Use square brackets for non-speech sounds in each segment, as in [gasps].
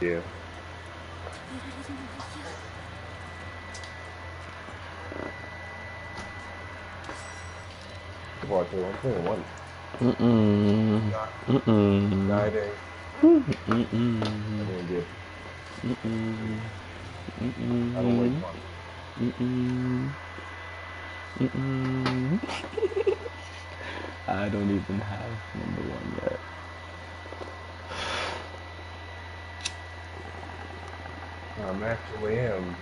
Yeah. Come on, two. I'm playing one. Mm-mm. Mm-mm. Mm-mm. I didn't get. Mm-mm. I don't Mm-mm. one. Mm-mm. Mm-mm. [laughs] I don't even have number one yet. I'm actually am.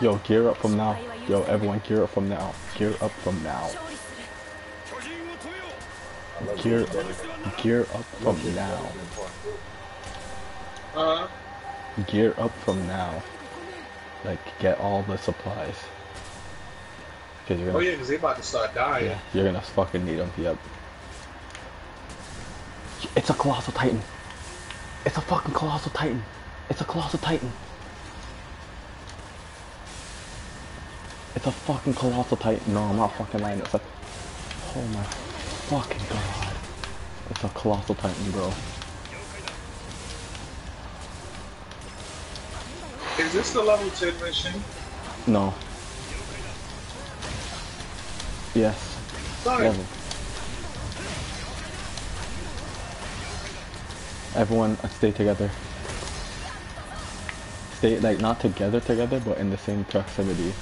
Yo, gear up from now. Yo, everyone, gear up from now. Gear up from now. Gear, gear up from now. Gear up from now. Like, get all the supplies. Cause you're oh gonna, yeah, because they about to start dying. yeah, you're gonna fucking need them. Yep. It's a colossal titan. It's a fucking colossal titan. It's a colossal titan. It's a fucking colossal titan. No, I'm not fucking lying. It's like, oh my fucking god. It's a colossal titan, bro. Is this the level 10 mission? No. Yes. Sorry. Level. Everyone, uh, stay together. Stay like not together, together, but in the same proximity.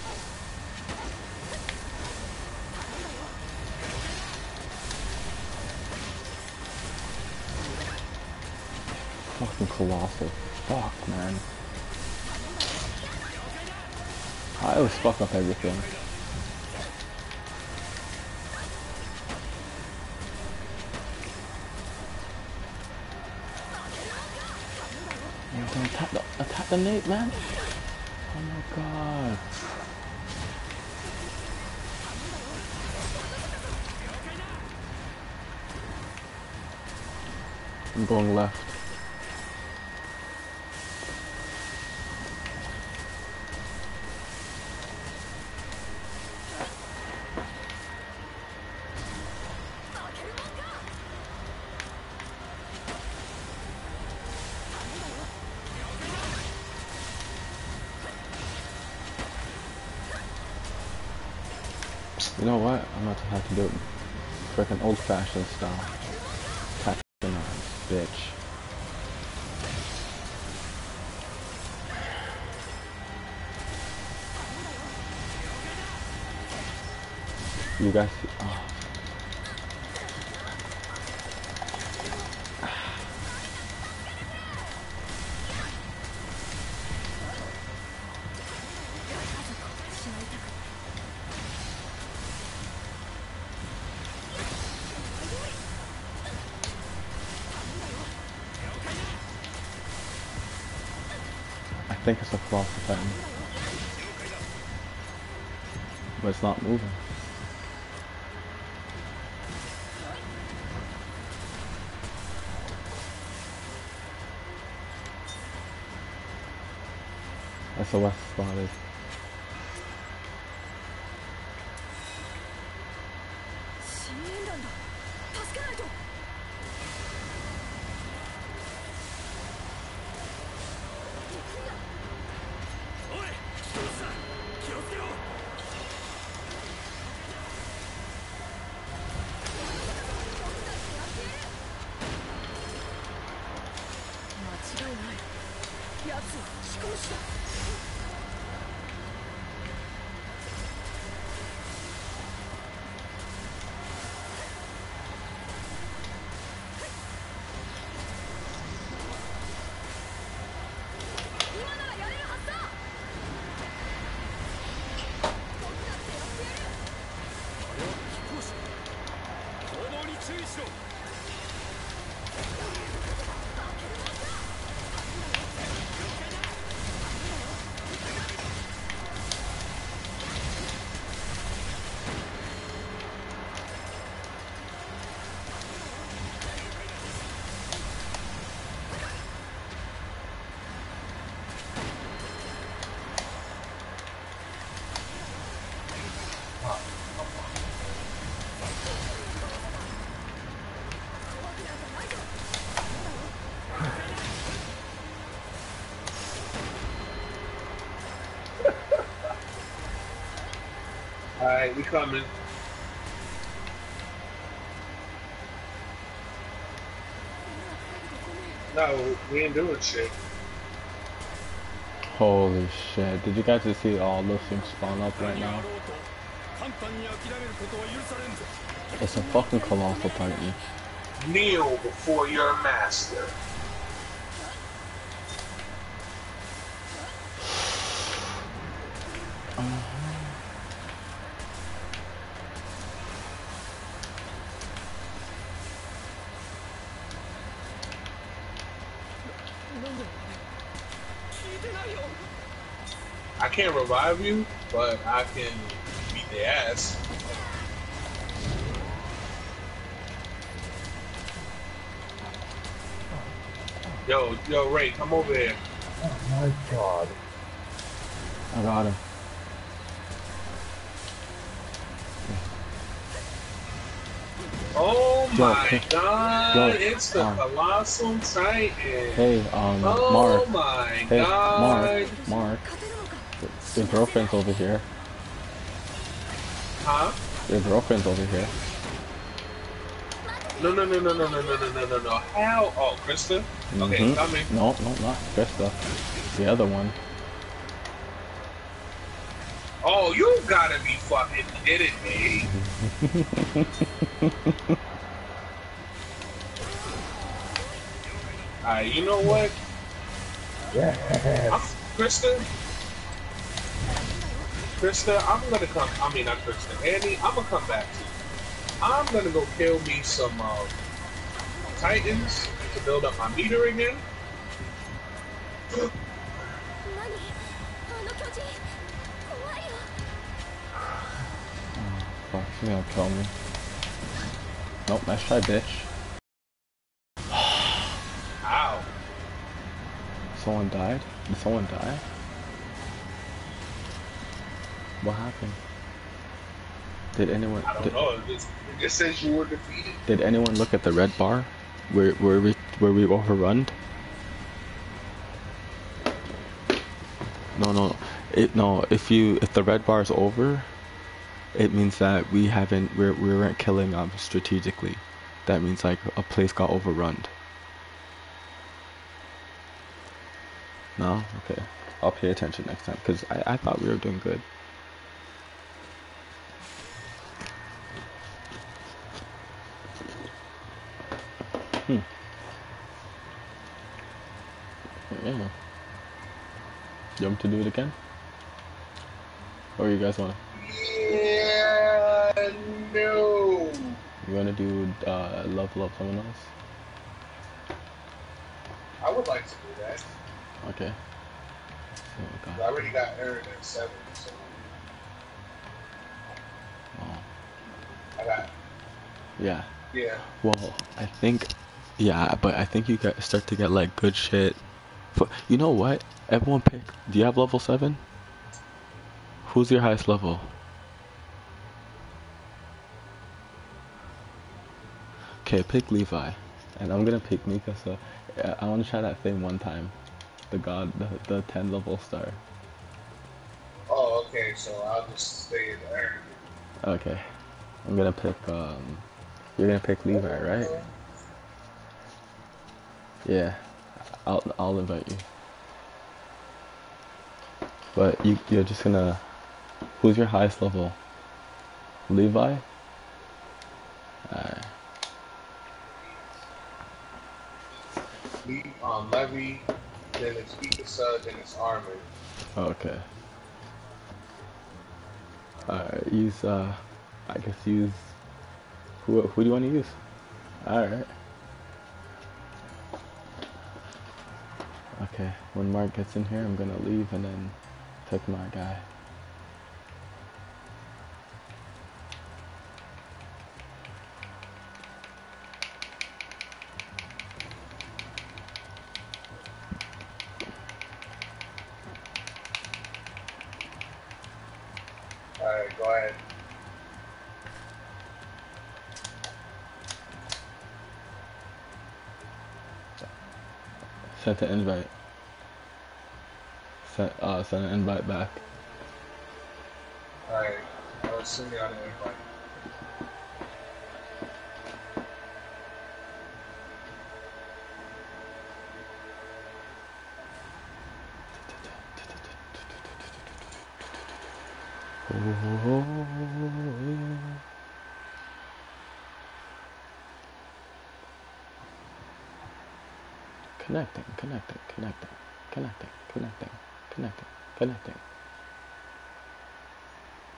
Fuck up everything. Attack the attack the nape, man. Oh my god. I'm going left. You know what? I'm about to have to do it freaking old fashioned style. Patronize, bitch. You guys, oh. A colossal titan. But it's not moving. That's the west spotted. We coming. No, we ain't doing shit. Holy shit. Did you guys just see all those things spawn up right now? It's a fucking colossal party. Kneel before your master. I can't revive you, but I can beat their ass. Yo, yo, Ray, come over here. Oh my god. I got him. Oh Yo, my hey, god, yo, it's the um, Colossal Titan. Hey, um, oh Mark. my Hey, god. Mark. Mark. Your girlfriend's over here. Huh? Your girlfriend's over here. No, no, no, no, no, no, no, no, no, no, no. How? Oh, Krista? Okay, Mhm. coming. No, no, not Krista. The other one. Oh, you gotta be fucking kidding me. [laughs] Alright, you know what? I'm, Krista? Krista, I'm gonna come. I mean, not Krista, Andy, I'm gonna come back to you. I'm gonna go kill me some uh, Titans to build up my meter again. oh, fuck, she's gonna kill me. Nope, nice try, bitch. Ow. Someone died? Did someone die? What happened? Did anyone I don't did, know. It just, it just says you were defeated. did anyone look at the red bar? Where where we where we overrun? No no it no if you if the red bar is over it means that we haven't we're, we weren't killing um strategically. That means like a place got overrun. No? Okay. I'll pay attention next time because I, I thought we were doing good. Yeah. You want me to do it again? Or you guys want to? Yeah, no. you want to do uh, level up someone else? I would like to do that. Okay. Oh, I already got Eren at seven, so Oh. I got Yeah. yeah. Well, I think, yeah, but I think you get start to get like good shit. But you know what? Everyone pick. Do you have level seven? Who's your highest level? Okay, pick Levi, and I'm gonna pick Mika. So uh, I want to try that thing one time. The god, the the ten level star. Oh, okay. So I'll just stay in Eren. Okay, I'm gonna pick. Um, you're gonna pick Levi, right? Yeah, I'll I'll invite you. But you you're just gonna. Who's your highest level? Levi. Alright. Um, Levi, then it's Mikasa, then it's Armin. Okay. Alright. Use uh, I guess use. Who who do you want to use? Alright. Okay. When Mark gets in here, I'm gonna leave and then pick my guy. All right, go ahead. Sent an invite. Sent uh sent an invite back. All right. I was send me out an invite. Connecting, connecting, connecting, connecting, connecting, connecting, connecting.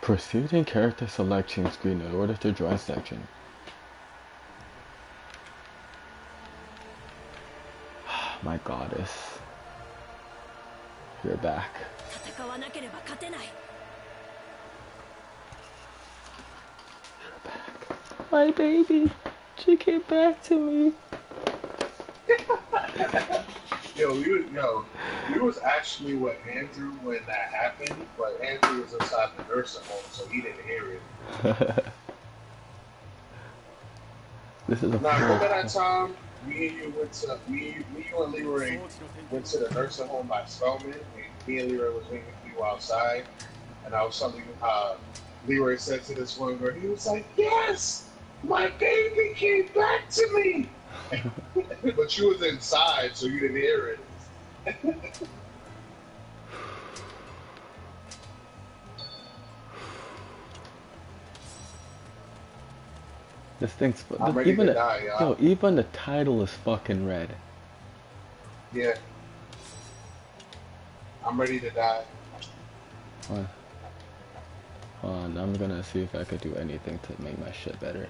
Proceed in character selection screen in order to join section. [sighs] My goddess. You're back. You're back. My baby. She came back to me. [laughs] yo, you, yo you was actually with Andrew when that happened, but Andrew was inside the nursing home, so he didn't hear it. [laughs] This is a Now, remember that time me and you went to me, me you and Leroy went to the nursing home by Spelman, and me and Leroy was waiting for you outside, and I was telling how Leroy said to this one girl, he was like, "Yes, my baby came back to me," [laughs] but you was inside, so you didn't hear it. [laughs] This thing's I'm even the, die, yo, even the title is fucking red. Yeah. I'm ready to die. Hold on. Hold on, I'm gonna see if I could do anything to make my shit better.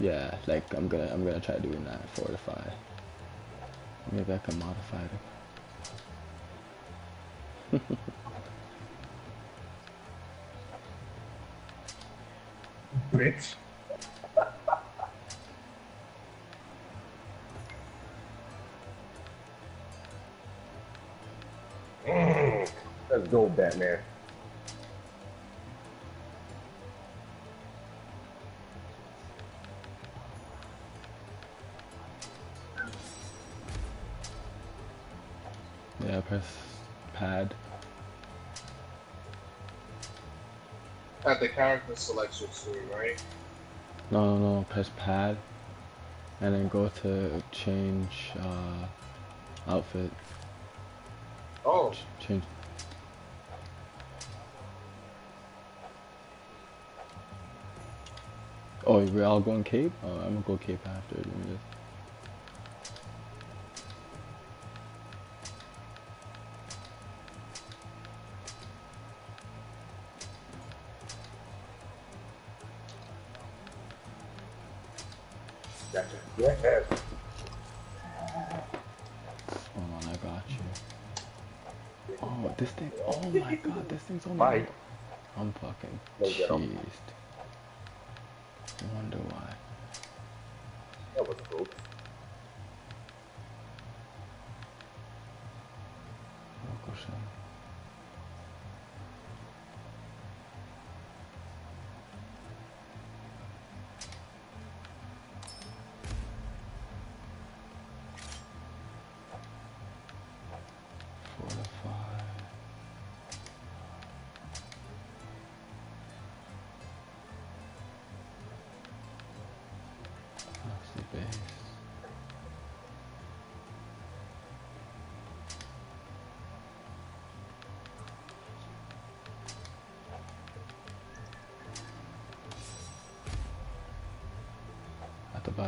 Yeah, like I'm gonna I'm gonna try doing that. Fortify. Maybe I can modify it. Bitch. Mm, Let's go, Batman. At the character selection screen, right? No, no, no. Press pad, and then go to change uh, outfit. Oh, Ch- Change. Oh, we're all going cape? Oh, I'm gonna go cape after. Let me Bye. I'm fucking cheesed.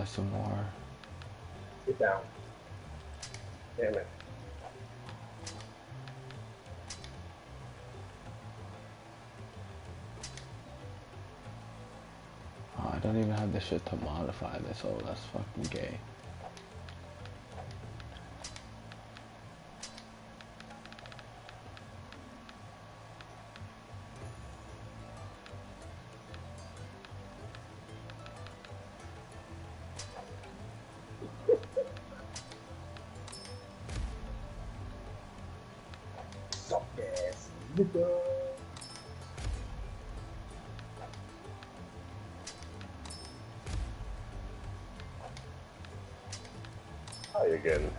I have to buy some more. Get down. Damn it. Oh, I don't even have the shit to modify this. Oh, that's fucking gay. Again.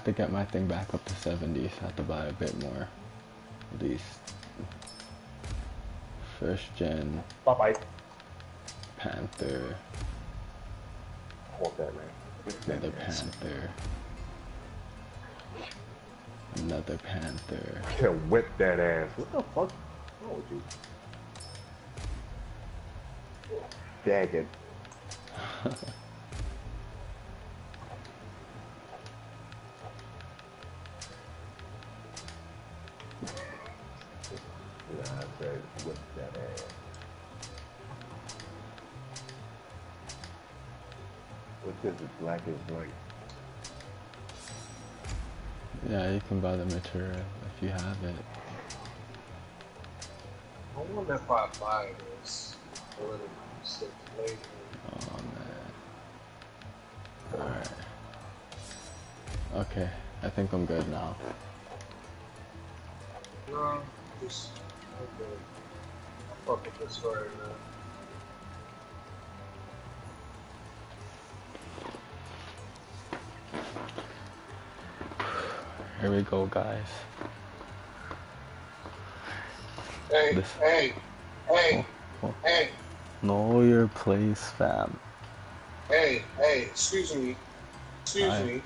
Have to get my thing back up to 70, so I have to buy a bit more. At least. First gen Bye bye. Panther, want that man. Another. Panther, another Panther. Yeah, whip that ass. What the fuck? Wrong with you? It. [laughs] wonder if I buy this. a little stick later. Oh man. Alright. Okay, I think I'm good now. No, just I'm good. I'll fuck with this now. Here we go, guys. Hey, This- hey, hey, Oh, hey, Know your place, fam. hey, hey, excuse me. Excuse me.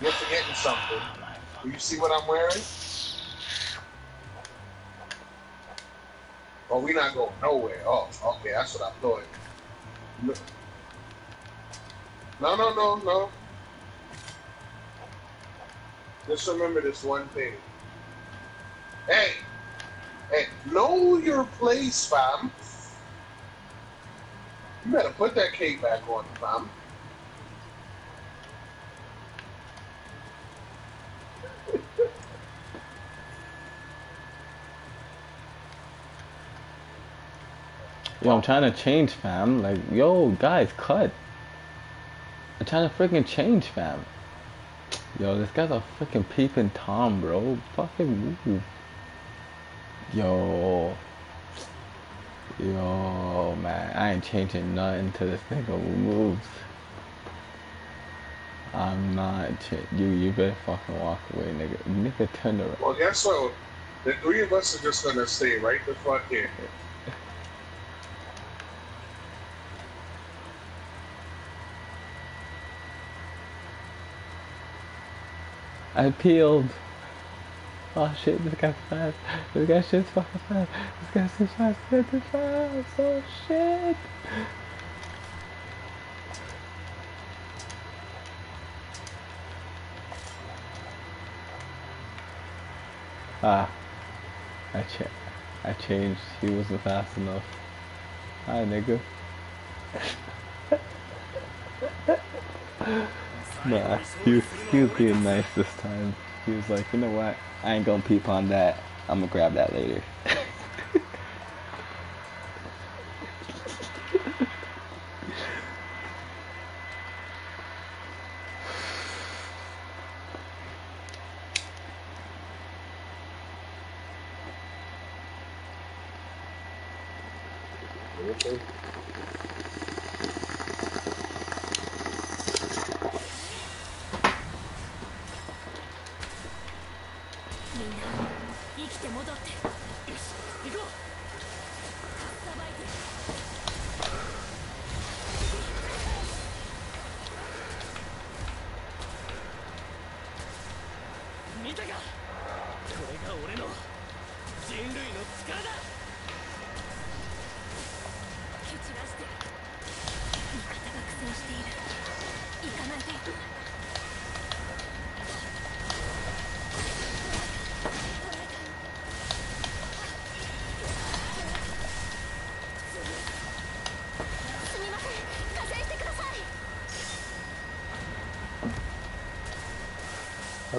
You're forgetting something. Oh Do you see what I'm wearing? Oh, we not going nowhere. Oh, okay, that's what I thought. No, no, no, no. Just remember this one thing. Hey, know your place, fam. You better put that cape back on, fam. [laughs] Yo, I'm trying to change, fam. Like, yo, guys, cut. I'm trying to freaking change, fam. Yo, this guy's a freaking peeping Tom, bro. Fucking move. Yo. Yo, man. I ain't changing nothing to this nigga who moves. I'm not You, you better fucking walk away, nigga. Nigga, turn around. Well, guess what? The three of us are just gonna stay right the fuck here. I peeled. Oh shit, this guy's fast. This guy's shit's fucking fast. This guy's too fast, this guy's too fast. Oh shit. Ah. I I changed. He wasn't fast enough. Hi, nigga. [laughs] Nah, he was, he was being nice this time. He was like, you know what? I ain't gonna peep on that. I'm gonna grab that later.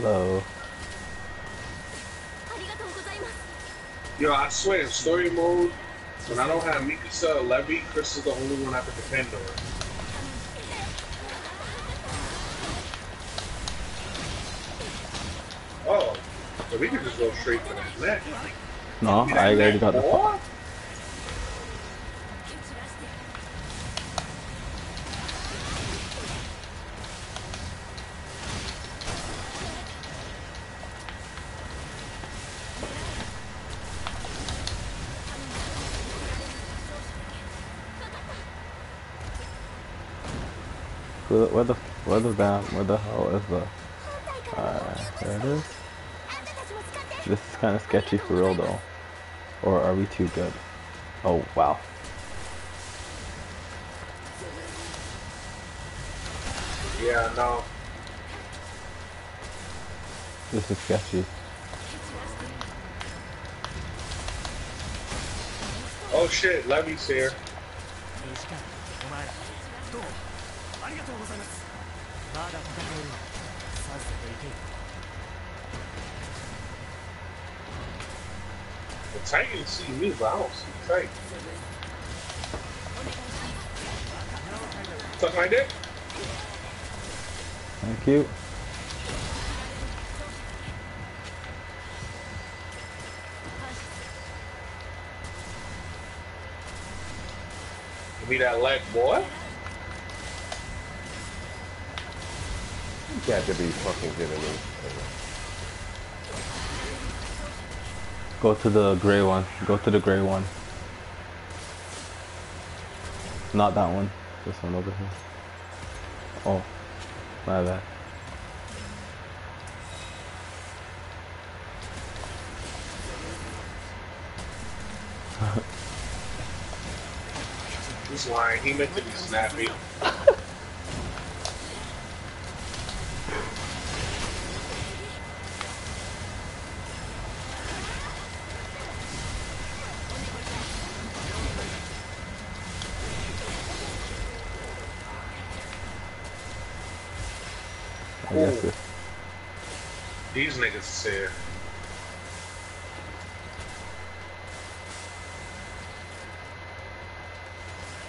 Hello. Yo, I swear, in story mode, when I don't have Mikasa or Levi, Chris is the only one I can depend on. Oh, so we can just go straight to that next. No, I already got the. What? Where the hell is the... Alright, uh, there it is. This is kind of sketchy for real though. Or are we too good? Oh, wow. Yeah, no. This is sketchy. Oh shit, Levi's here. The Titans see me, but I don't see Titan. Suck my dick? Thank you. Give me that leg, boy. You got to be fucking kidding me. Go to the gray one. Go to the gray one. Not that one. This one over here. Oh, my bad. He's lying. He meant to be snappy. [laughs] niggas is here.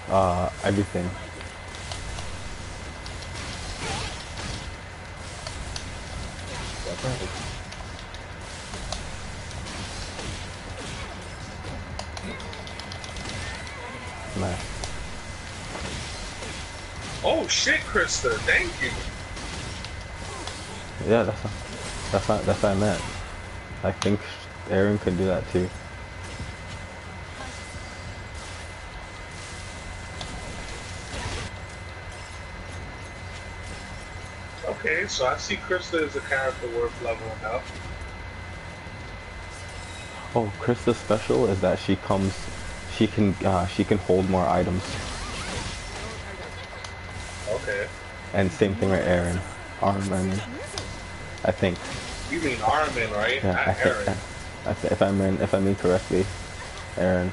Uh, everything. Oh shit, Krista. Thank you. Yeah, that's that's not, that's what I meant. I think Eren can do that too. Okay, so I see Krista as a character worth leveling up. Oh, Krista's special is that she comes, she can, uh, she can hold more items. Okay. And same thing with Eren. Arm, I mean. I think. You mean Armin, right? Yeah, I Not think. Eren. I th- if I mean, if I mean correctly, Eren.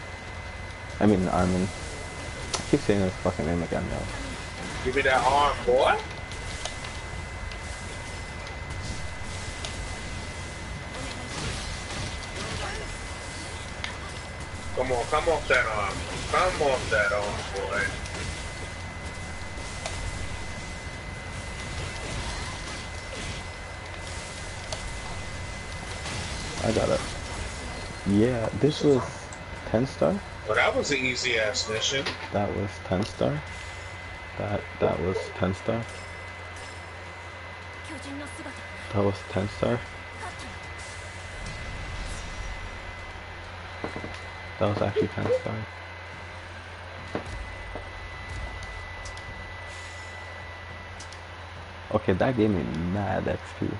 I mean Armin. I keep saying his fucking name again though. Give me that arm, boy. Come on, come off that arm. Come off that arm, boy. I got it. Yeah, this was 10 star? Well, that was an easy ass mission. That was 10 star? That, that was 10 star? That was 10 star? That was actually 10 star. Okay, that gave me mad XP.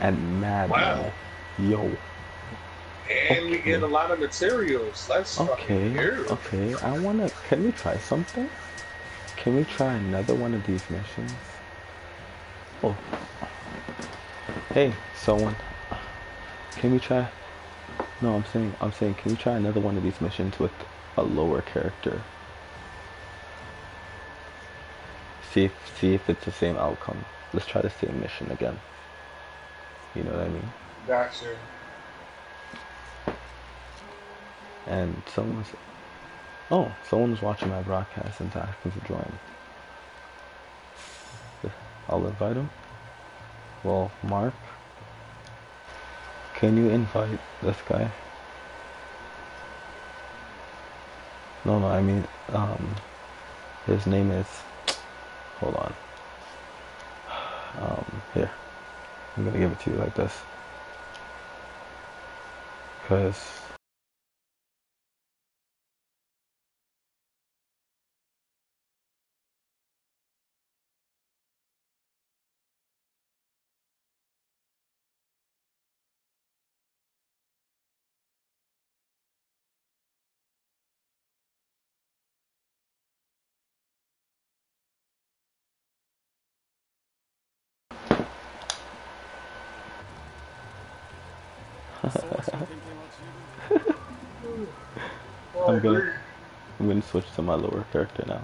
And mad Wow. Yo. And we get a lot of materials. Let's fucking Okay, okay. I wanna. Can we try something? Can we try another one of these missions? Oh. Hey, someone. Can we try? No, I'm saying. I'm saying. Can we try another one of these missions with a lower character? See if see if it's the same outcome. Let's try the same mission again. You know what I mean? Gotcha. And someone's oh, someone's watching my broadcast and asking to join. [laughs] I'll invite him. Well, Mark, can you invite this guy? No, no, I mean, um, his name is. Hold on. [sighs] Um, here. I'm gonna give it to you like this. Because switch to my lower character now.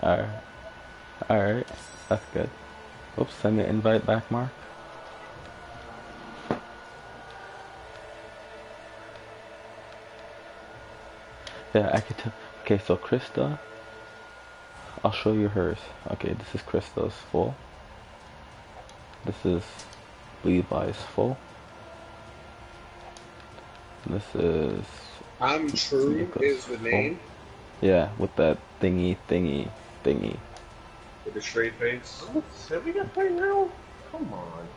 Alright. Alright. That's good. Oops, send an invite back, Mark. Yeah, I could tell. Okay, so Krista, I'll show you hers. Okay, this is Krista's full. This is Levi's full. This is I'm true Nicholas is the full. name Yeah, with that thingy, thingy, thingy. with the straight face. What we got right now? Come on.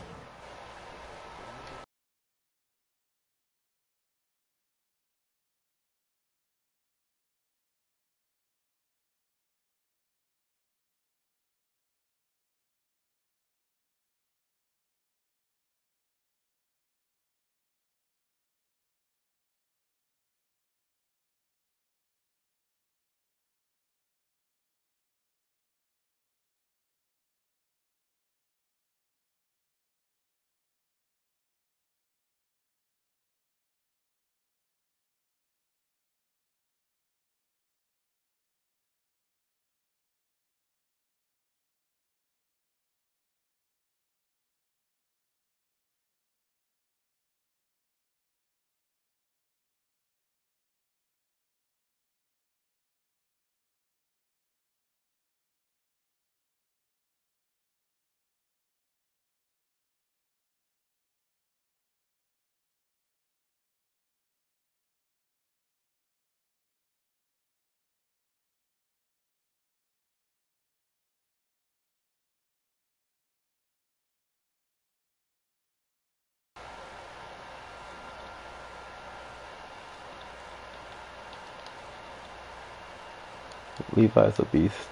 Levi's a beast.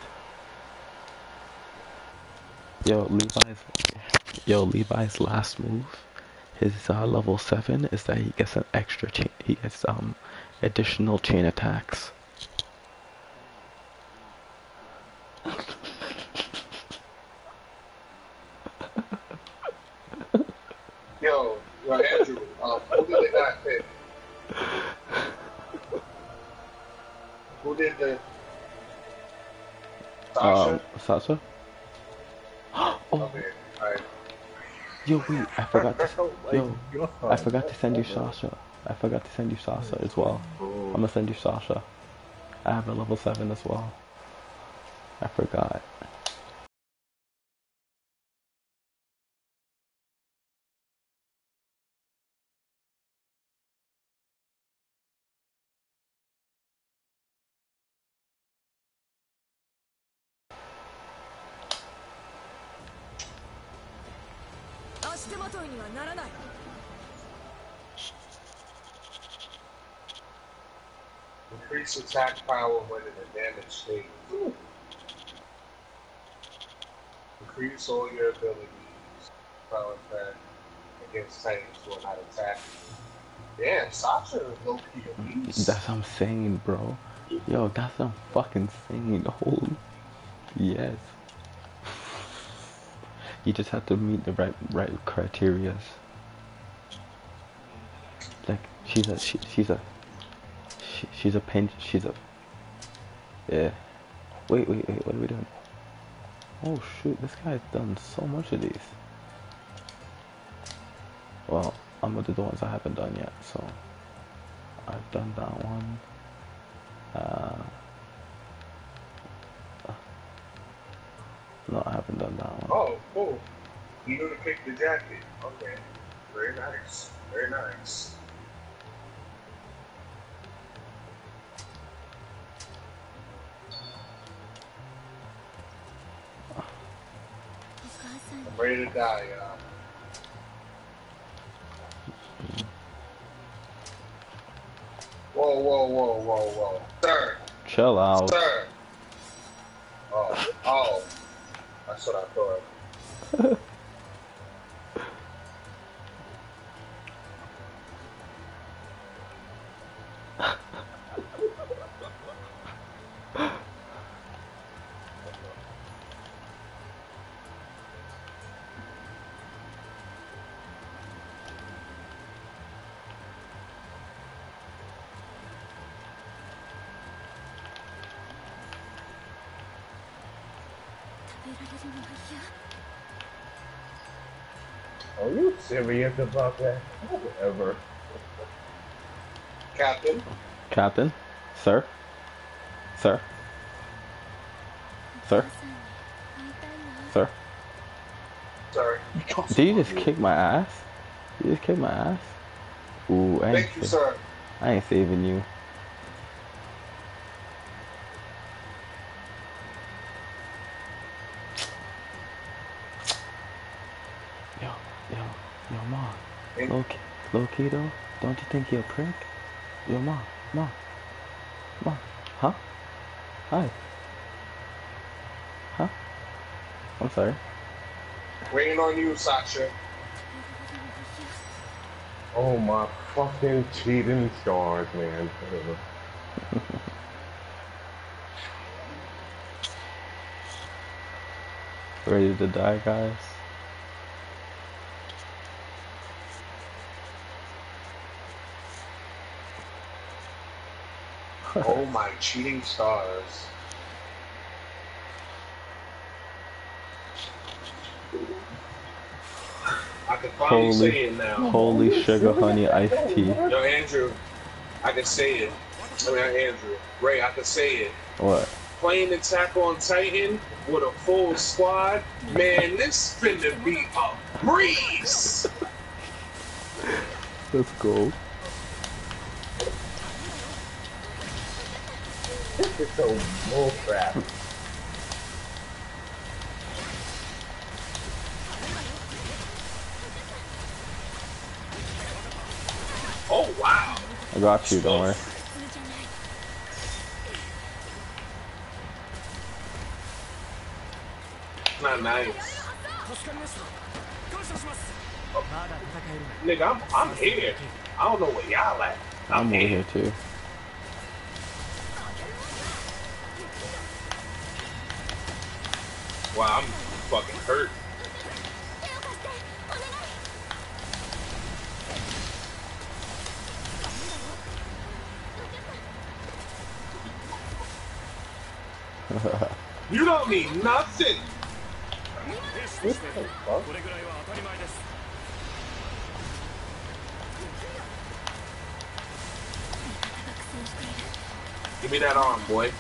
Yo, Levi's, yo, Levi's last move, his uh, level seven is that he gets an extra chain. He gets um additional chain attacks. Oh, yo, wait, I forgot to. Yo. I forgot to send you Sasha. I forgot to send you Sasha as well. I'm gonna send you Sasha. I have a level seven as well. I forgot. Attack power when in a damaged state. Increase all your abilities. Power attack against Titans who are not attacking. Damn, Sasha is low key. That's what I'm saying, bro. Yo, that's what I'm fucking saying. Holy, yes. You just have to meet the right right criteria. Like she's a she, she's a she's a pain she's a yeah. Wait wait wait what are we doing? Oh shoot, this guy's done so much of these. Well, I'm gonna do the ones I haven't done yet, so I've done that one. Uh, no, I haven't done that one. Oh, cool. You knew to pick the jacket. Okay. Very nice. Very nice. Ready to die, y'all. Whoa, whoa, whoa, whoa, whoa. Sir, Chill out. sir. Oh, oh. That's what I thought. [laughs] serious about that? Whatever. Captain, Captain? Sir? Sir? Sir? Sir? sorry. Did you just kick my ass? You just kicked my ass? Ooh, I ain't, Thank you, sir. I ain't saving you. Yo, yo, yo, ma. Hey. Low, key, low don't you think you're a prick? Yo, ma, ma, ma, huh? Hi. Huh? I'm sorry. Waiting on you, Sasha. Oh my fucking cheating stars, man. Whatever. [laughs] Ready to die, guys? Oh my cheating stars. I can finally Holy- say it now. Holy sugar honey iced tea. Yo, Andrew, I can say it. I mean, Andrew. Ray, I can say it. What? Playing Attack on Titan with a full squad, man, this finna be a breeze. [laughs] Let's go. no crap. oh wow! I got you. Don't worry. Not nice. Oh. Nigga, I'm, I'm here. I don't know where y'all at. I'm, I'm here. here too. don't mean nothing. Give me that arm, boy.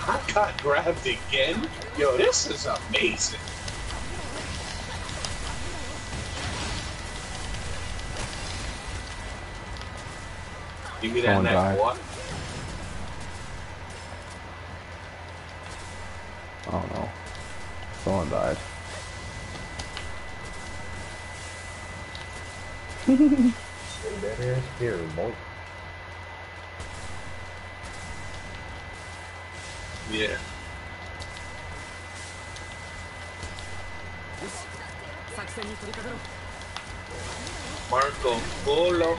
I got grabbed again? Yo, this is amazing. Give me that neck, boy. one died. that is boy. Yeah. Marco Polo.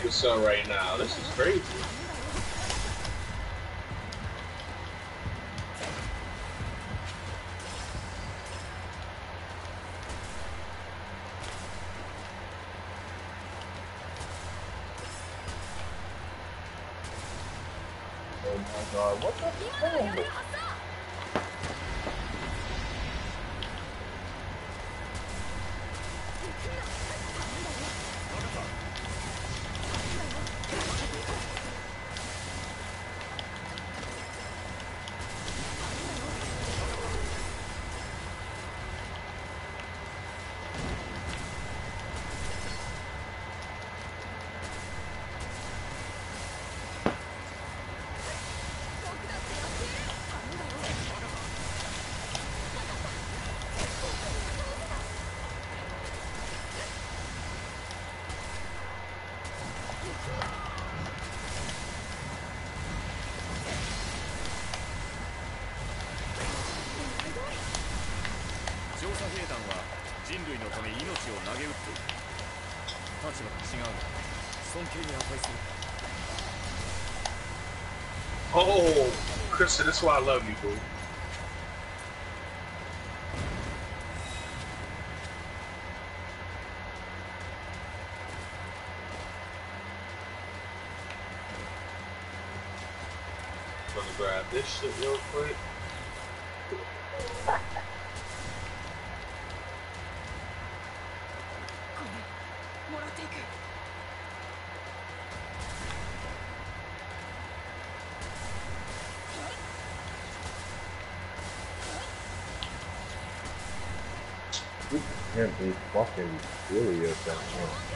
Trash with right now. This is crazy. Kristen, this is why I love you, boo. Gonna grab this shit real can't be fucking serious out here.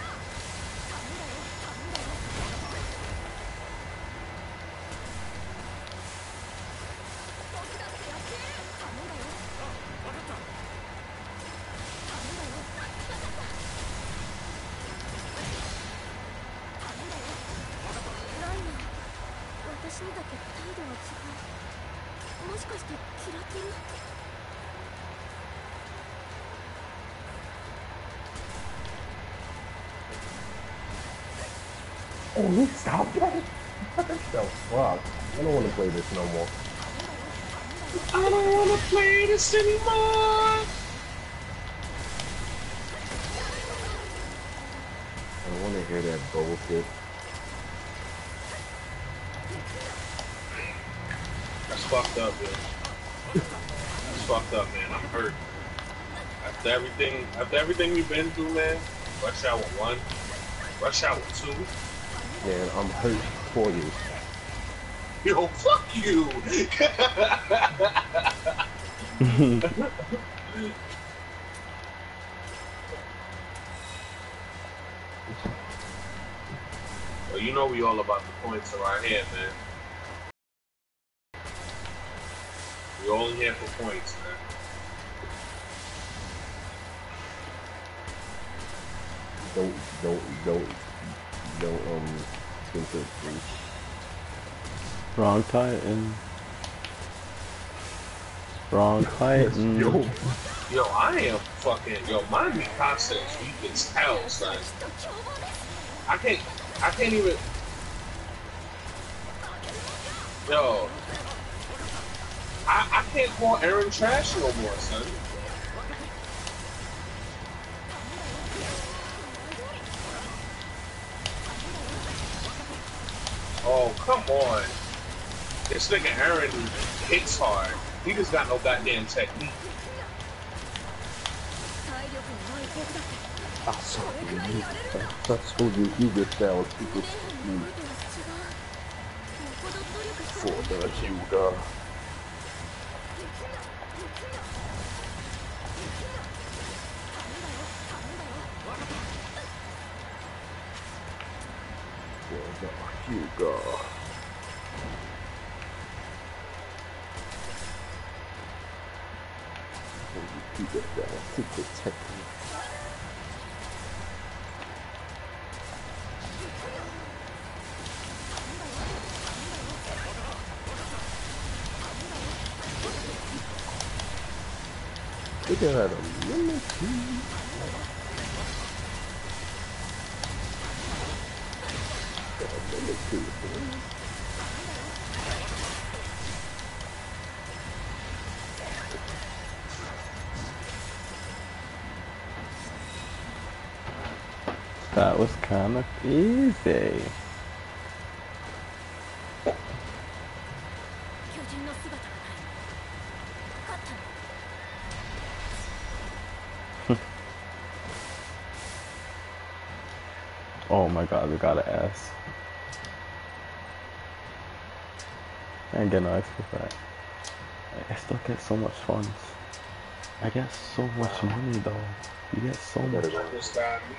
Play this no more. I don't wanna play this anymore. I don't want to hear that bullshit. That's fucked up, man. That's fucked up, man. I'm hurt. After everything, after everything we've been through, man. Rush Hour One, Rush Hour Two. Man, I'm hurt for you. Yo, fuck you. well, you know we all about the points around here, man. We only here for points, man. Don't, don't, don't, don't, um, think it through. Wrong Titan. Wrong [laughs] Titan. Yo, yo, I am fucking yo. My Mikasa is weak as hell, son. I can't, I can't even. Yo, I, I can't call Eren trash no more, son. Oh, come on. This nigga Eren hits hard. He just got no goddamn technique. I saw you. I saw you. You get down. You get That was kind of easy. Oh my god, we got an S. I ain't getting no extra for that. I still get so much funds. I get so much money though. You get so much. I got me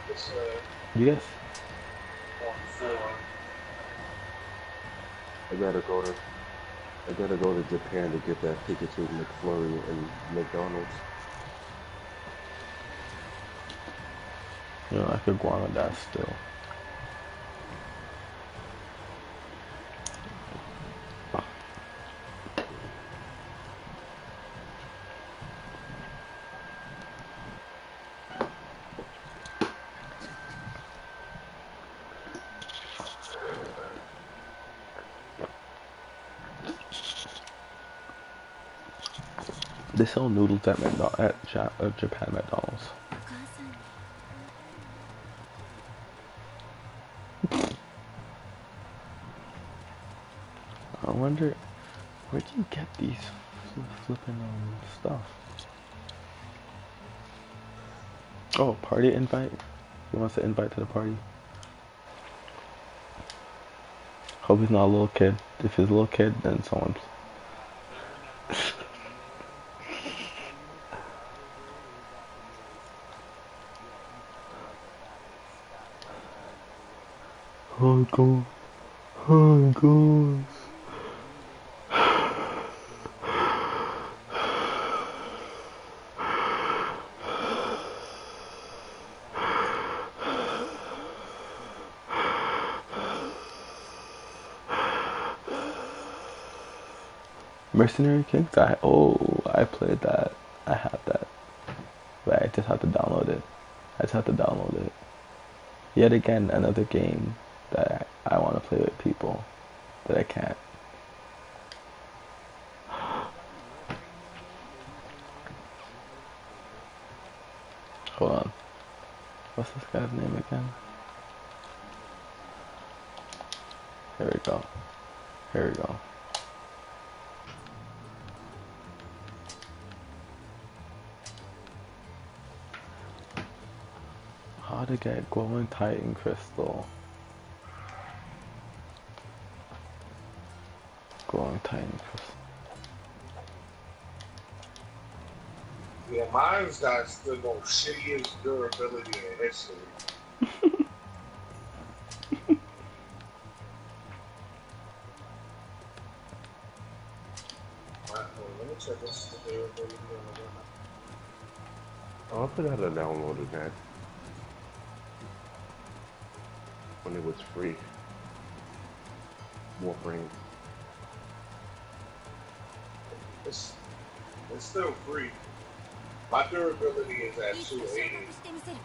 this You get on four. I gotta go to I gotta go to Japan to get that Pikachu McFlurry and McDonald's. You know, I could go on with that still. They sell noodles at McDonald's, at Jap uh, Japan McDonald's. I wonder, where do you get these flipping um, stuff? Oh, party invite? He wants to invite to the party. Hope he's not a little kid. If he's a little kid, then someone's Oh god. Mercenary Kings? I oh I played that. I have that. But I just have to download it. I just have to download it. Yet again another game that I, I want to play with people that I can't. [gasps] Hold on. What's this guy's name again? Here we go. Here we go. How to get glowing titan crystal. Titan crystal. Yeah, mine's got the most shittiest durability in history. Oh, I forgot I downloaded that. When it was free. Warframe. it's still free. My durability is at いい気が証 280. 拠してみせる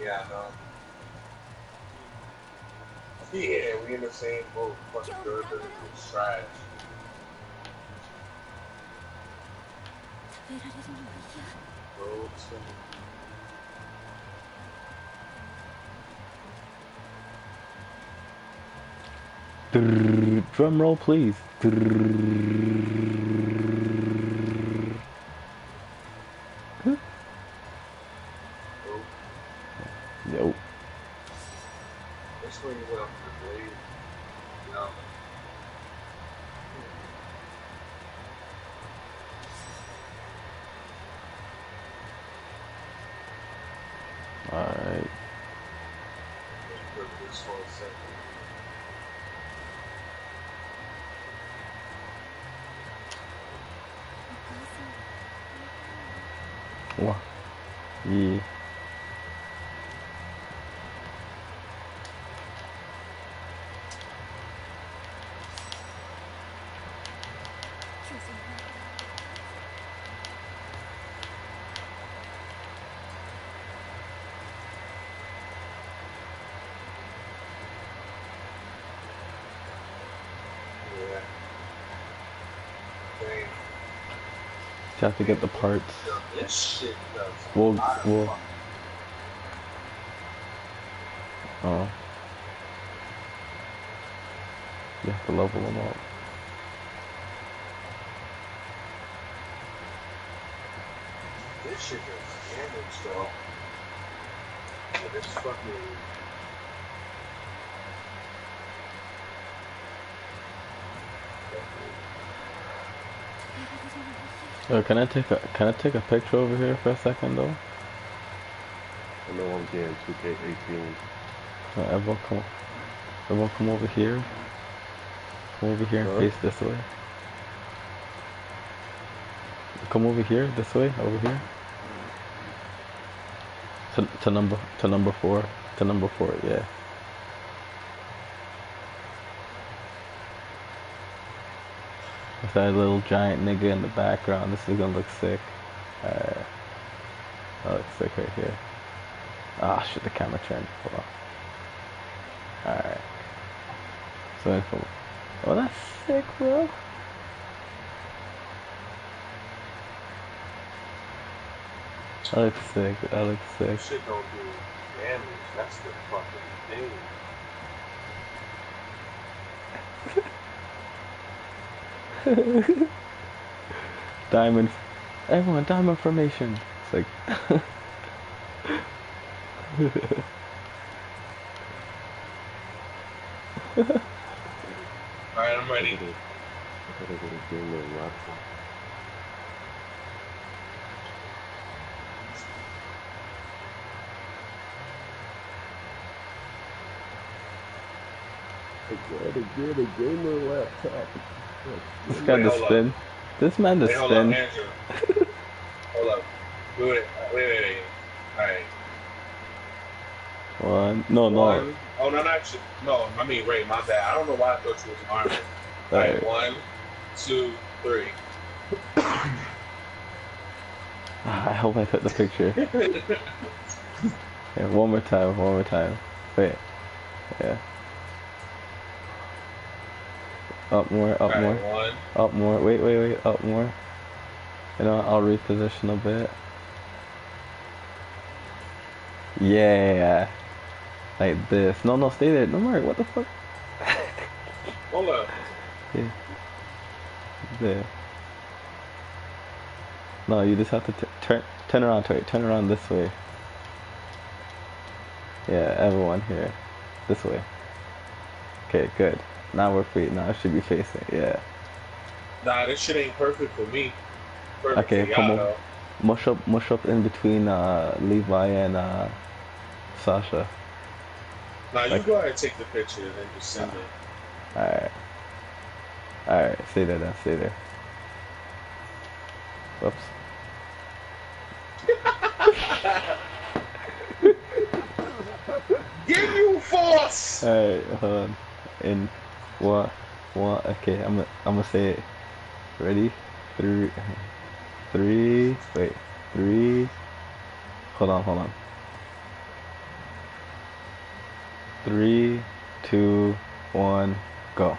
Yeah, I know. Yeah, we in the same boat. Fucking durability is trash. 食べられるのは嫌 Bro, it's been- Drum roll, please. bro, Yo. This thing went up to the blade. You know. Alright. Let's put this for a second. Wow. Yeah. Yeah. Dang. You have to get the parts. This shit does. a We'll- we'll- fucking- Oh. You have to level them up. This shit does damage, though. this fucking. Yo, can I take a can I take a picture over here for a second though? I know I'm getting 2K18. Uh, everyone come, everyone come over here. Come over here and face this way. Come over here, this way, over here. To to number to number four, to number four, yeah. That little giant nigga in the background, this is gonna look sick. Alright. That looks sick right here. Ah, shit, the camera turned. off. Alright. So. Oh, that's sick, bro. That looks sick. That looks sick. Shit don't do damage. That's the fucking thing. [laughs] Diamond. Everyone, diamond formation. It's like. [laughs] Alright, I'm ready. I gotta go to Gamer and I gotta get a gamer laptop. This guy Wait, to up. spin. This man Wait, spin. Hold up. Wait, wait, wait, wait. Alright. One. No, no. One. Oh, no, not you. No, I mean, Ray, my bad. I don't know why I thought you was armed. Alright, Alright. one, two, three. [laughs] I hope I took the picture. [laughs] Yeah, one more time. One more time. Wait. Yeah. Up more. Up Alright, more. one. Up more. Wait, wait, wait. Up more. You know, I'll reposition a bit. Yeah. Like this. No, no, stay there. No, Mark, what the fuck? [laughs] Hold up. Yeah. There. No, you just have to t- turn turn around to it. Turn around this way. Yeah, everyone here. This way. Okay, good. Now we're free. Now it should be facing. Yeah. Nah, this shit ain't perfect for me. Perfect Okay, come on. though. Mush up, mush up in between uh, Levi and uh, Sasha. Nah, you go ahead and take the picture and then just send it. All right. All right. Stay there then. Stay there. Whoops. [laughs] Give you force! Alright, hold on. In one, one. Okay, I'm gonna, I'm gonna say it. Ready? Three, three. Wait, three. Hold on, hold on. Three, two, one, go.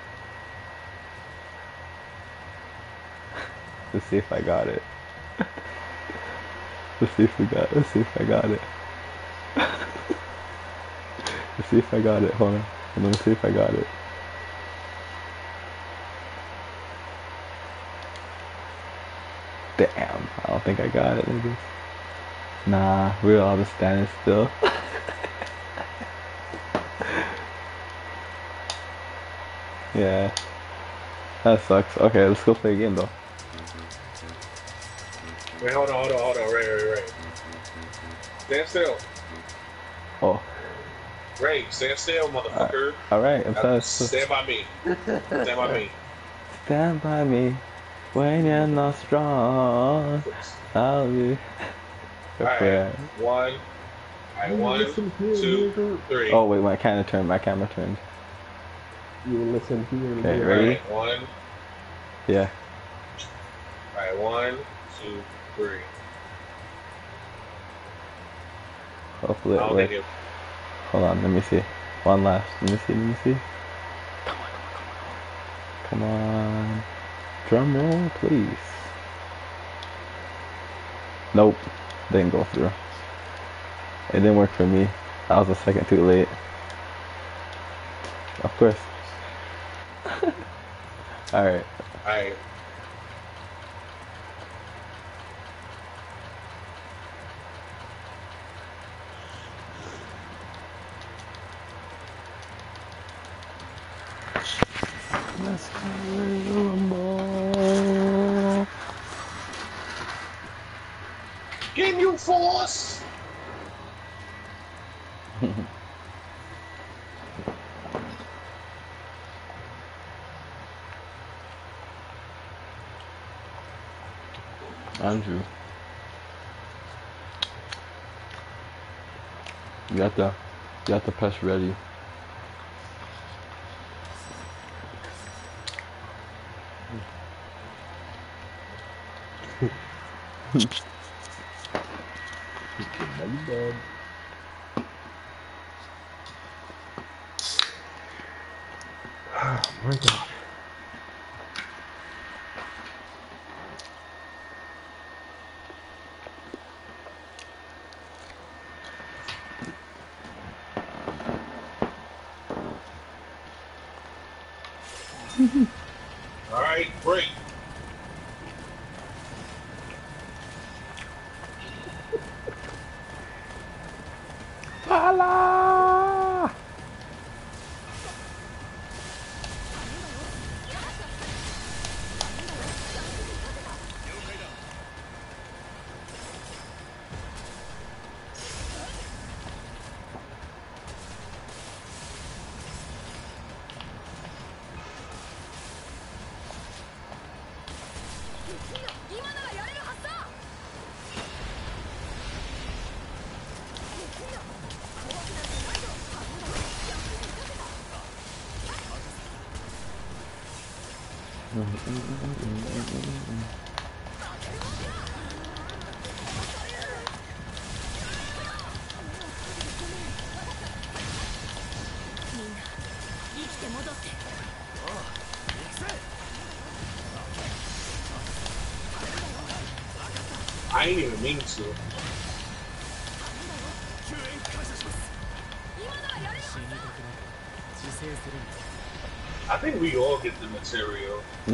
[laughs] Let's see if I got it. [laughs] Let's see if we got. Let's see if I got it. [laughs] Let's see if I got it. Hold on. I'm gonna see if I got it. Damn, I don't think I got it, niggas. Nah, we're all just standing still. [laughs] yeah. That sucks. Okay, let's go play a game though. Wait, hold on, hold on, hold on. Ray, Ray, Ray. Stand still. Oh, Ray, stand still, motherfucker. alright. I'm sorry. [laughs] stand by me. Stand by me. Stand by me when you're not strong. I'll be your Alright, friend. one. Alright, one, Listen here, two, nigga. three. Oh wait, my camera turned. My camera turned. You listen here, Okay, nigga. ready? Alright, one. Yeah. Alright, one, two, three. Hopefully it works. Hold on. Let me see. One last. Let me see. Let me see. Come on. Come on. Come on. Come on. Drum roll, please. Nope. Didn't go through. It didn't work for me. I was a second too late. Of course. [laughs] Alright. Alright. to you have to press ready. [laughs]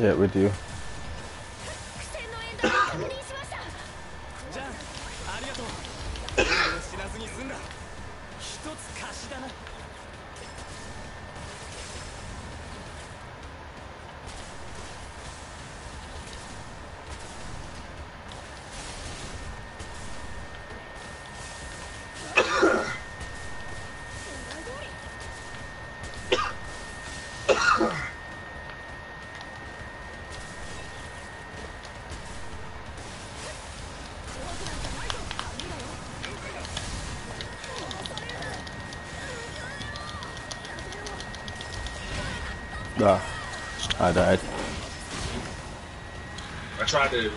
it with you. I died. I tried to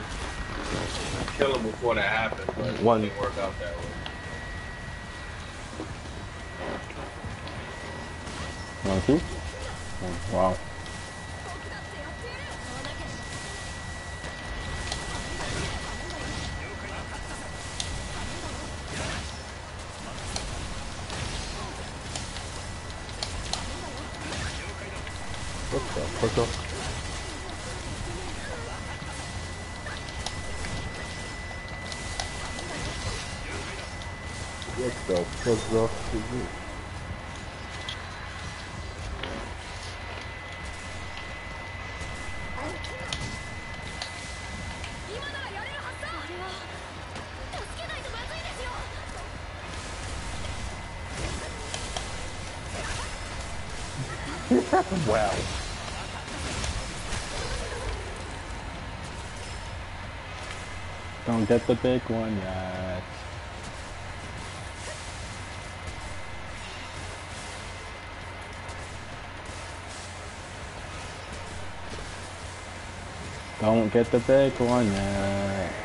kill him before that happened, but One. it didn't work out that way. One, two. Oh, wow. Don't get the big one? yet. Don't get the big one yet.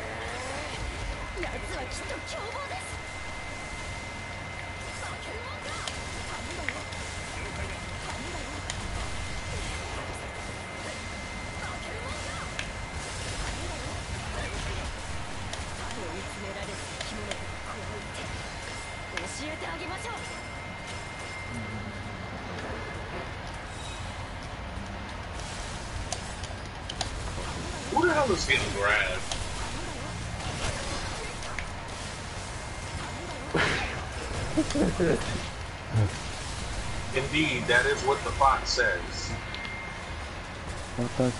Indeed, that is what the fox says. What the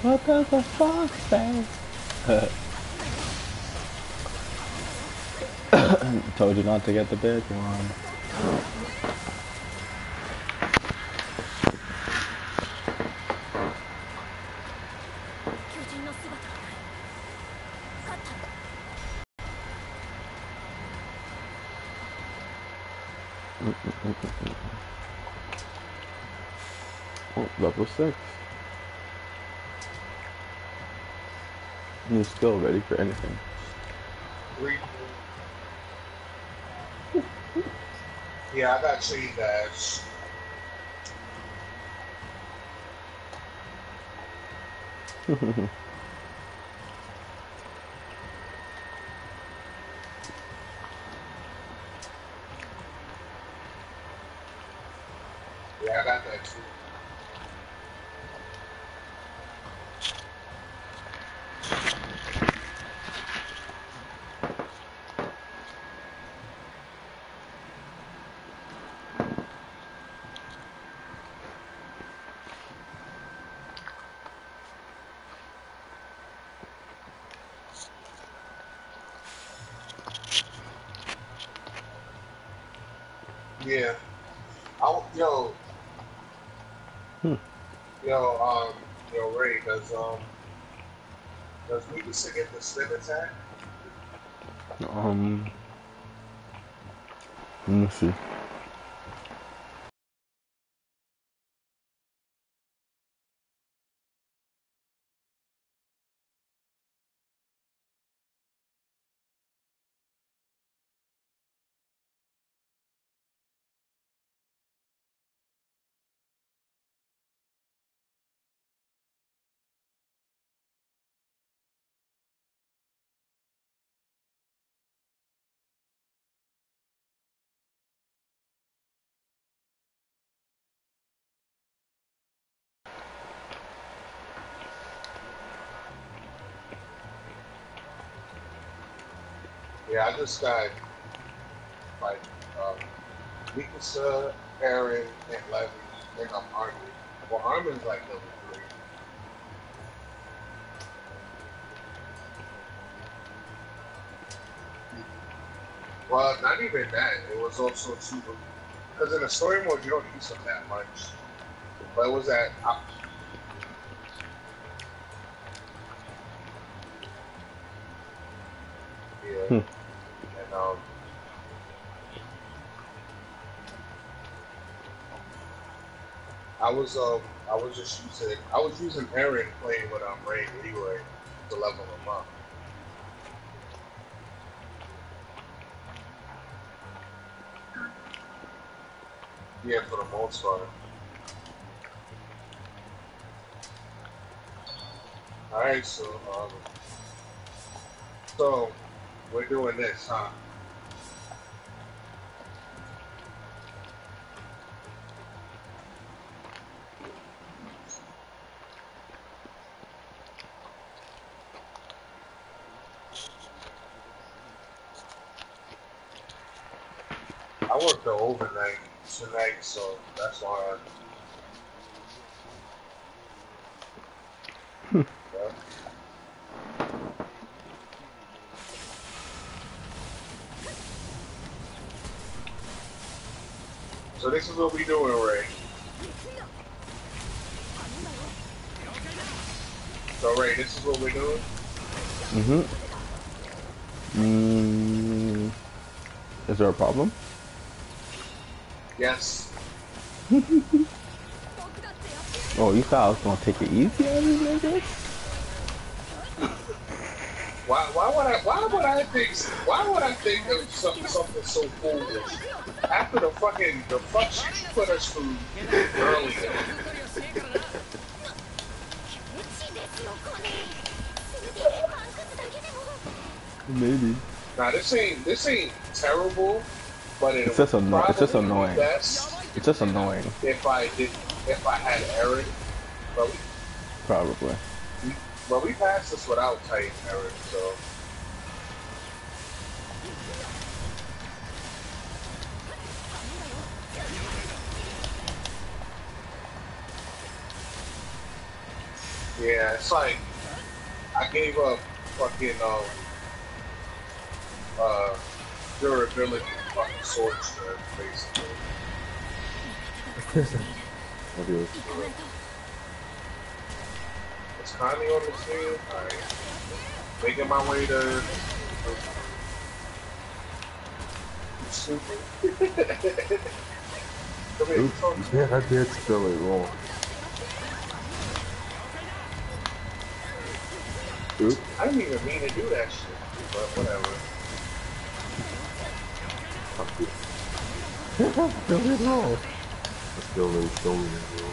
What does the fox say? Told you not to get the big one. for anything. Yeah, I got actually uh, Mm-hmm. Mikasa get the slim attack? Um, let me see. Yeah, I just got, like, um, Mikasa, Eren, and Levi, and I'm Armin. Well, Armin's like level three. Well, not even that. It was also too, because in the story mode you don't use them that much. But it was that. I, yeah. Hmm. Um. I was um I was just using I was using Eren playing with um Ray Leroy to level him up. Yeah, for the most part. Alright, so um so we're doing this, huh? So that's yeah. So this is what we doing, Ray. So Ray, this is what we're doing. Mm-hmm. Mm, is there a problem? Yes. [laughs] oh, you thought I was gonna take it easy on you like this? [laughs] Why, why would I? Why would I think? Why would I think of something, something so foolish after the fucking the fuck she put us through earlier? Maybe. Now this ain't this ain't terrible, but it it's just annoying. It's just annoying just annoying. If I did, if I had Eric, but we, probably. But we passed this without Titan Eric, so. Yeah, it's like I gave up fucking um, uh, durability, fucking sword strength, basically of yours. It's Connie on the scene. Alright. Making my way to. Come here, Oops. Yeah, I did spell it wrong. Oops. I didn't even mean to do that shit, but whatever. Fuck you. I spelled it so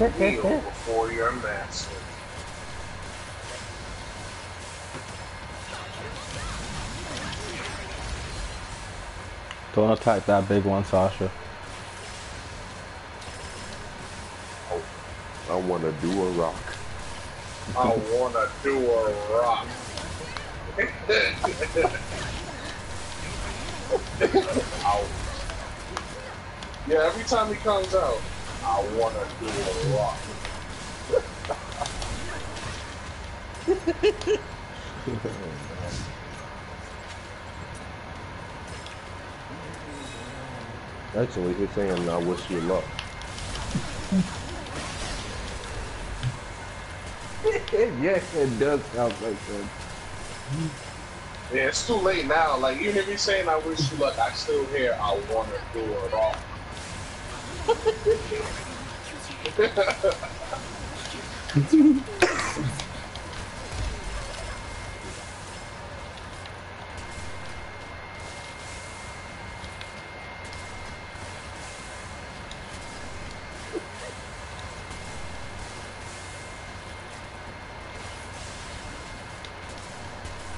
Kneel [laughs] before your master. Don't attack that big one, Sasha. Oh, I want to do a rock. I wanna do a rock. [laughs] Yeah, every time he comes out, I wanna do a rock. Actually, he's saying, I wish you luck. [laughs] yeah, it does sound like that. Yeah, it's too late now. Like even if he's saying I wish you luck, I still hear I wanna do it rock. [laughs]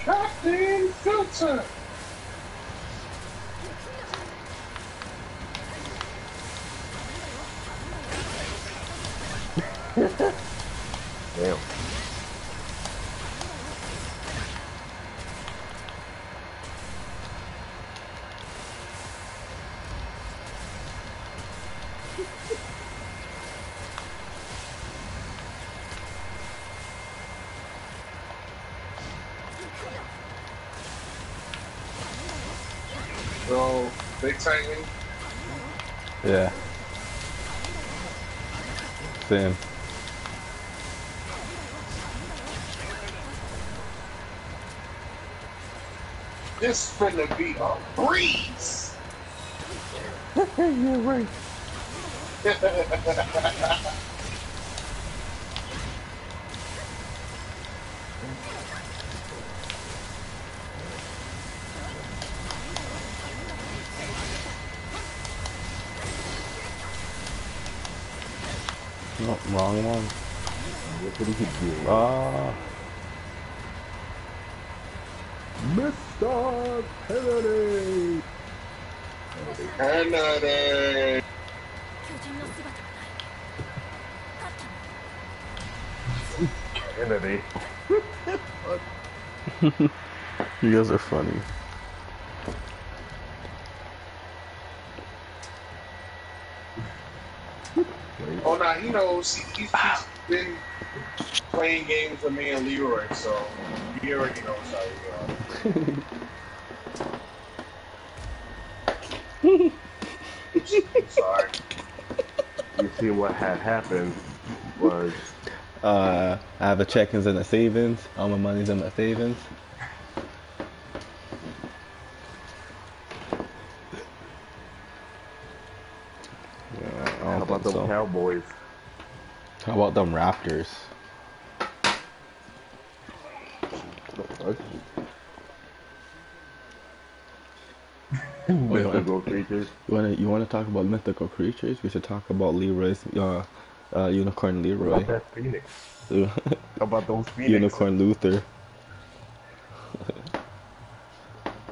Captain Filter! Titan, Yeah. Same. this finna be a breeze! [laughs] You're right. [laughs] No, wrong one we could do. Ah. Mr. Kennedy! Kennedy! Kennedy. [laughs] you guys are funny. Oh, now nah, he knows. He's, he's been playing games with me and Leroy, so he already knows how you are. I'm [laughs] sorry. You see what had happened was Uh, I have the check-ins and the savings. All my money's in my savings. Yeah, how about think them so. Cowboys? How about them Raptors? The fuck? Wait, what? Mythical creatures. You wanna you wanna talk about mythical creatures? We should talk about Leroy's uh, uh unicorn How Leroy, about that Phoenix? [laughs] How about those Phoenix? unicorn Luther.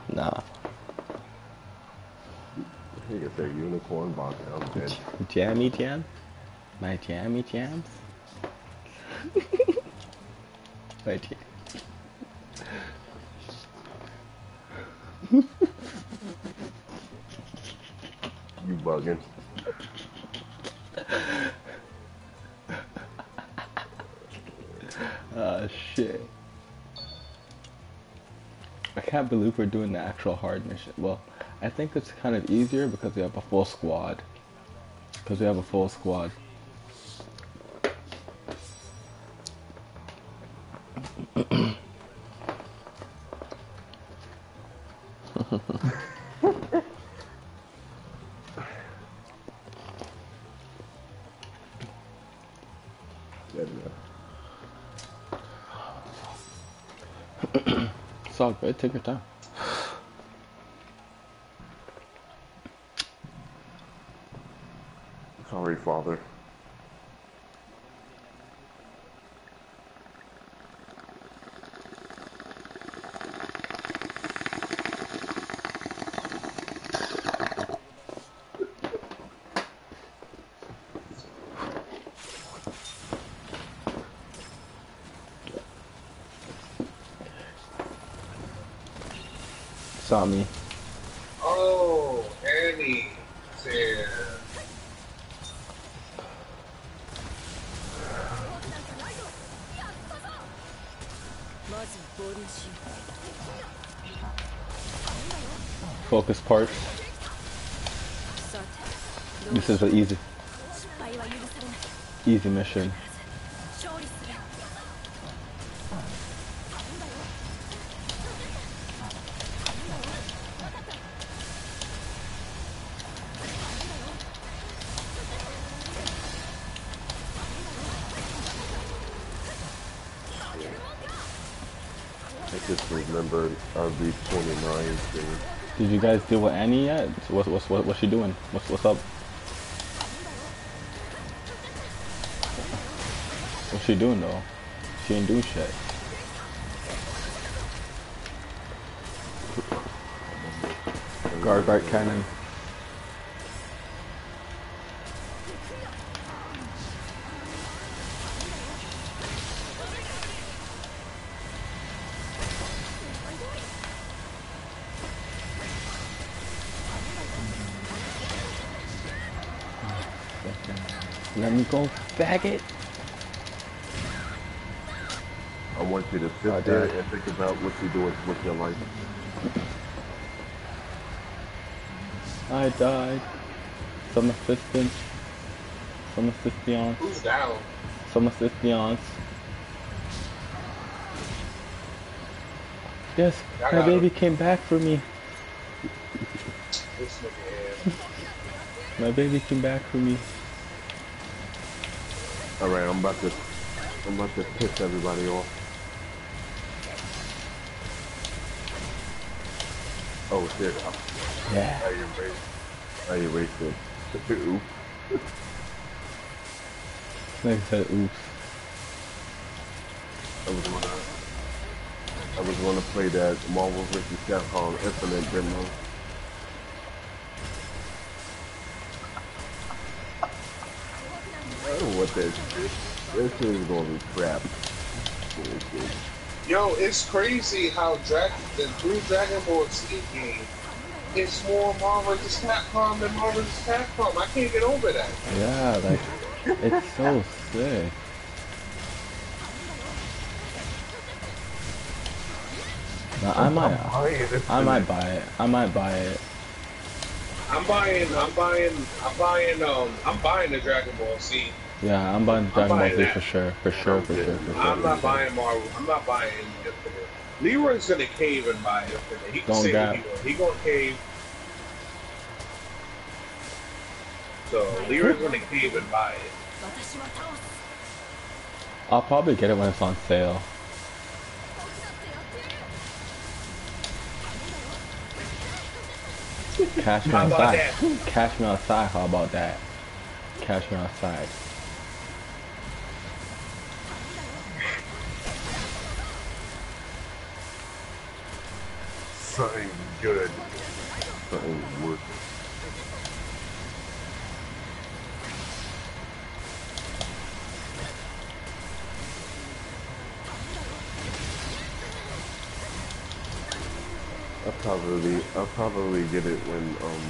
[laughs] nah, get their unicorn box. I'm dead. jammy jam, my jammy jams. [laughs] my jam. I we're doing the actual hard mission. Well, I think it's kind of easier because we have a full squad. Because we have a full squad. [laughs] It's all good. Take your time. Sorry, Father saw me. Oh, Focus parts. This is an easy, easy mission. Did you guys deal with Annie yet? What's what's what, what's she doing? What's what's up? What's she doing though? She ain't doing shit. Guard guard cannon. Let me go, faggot. I want you to sit Oh, there and think about what you're doing with your life. I died. Some assistance. Some assistance. Who's down? Some assistance. Yes, I my baby him. came back for me. This nigga here. My baby came back for me. I'm about to, I'm about to piss everybody off. Oh shit! Yeah. I erased. I erased it. Ooh. Like I said, oops. I was gonna, I was gonna play that Marvel vs. Capcom Infinite demo. I don't know what that is. This is gonna be crap. Yo, it's crazy how Dragon the new Dragon Ball Z game is more Marvel vs. Capcom than Marvel vs. Capcom. I can't get over that. Yeah, like, it's so [laughs] sick. Now, I might, I might buy it. I might buy it. I'm buying. I'm buying. I'm buying. Um, I'm buying the Dragon Ball Z. Yeah, I'm buying Dragon Ball Z for sure, for sure, for sure, for sure. I'm not buying Marvel. I'm not buying Infinite. Leroy's gonna cave and buy Infinite. He can see it. he. He gonna cave. So Leroy's gonna cave and buy it. I'll probably get it when it's on sale. Cash me outside. Cash me outside. How about that? Cash me outside. Something good. Something worth I'll probably I'll probably get it when um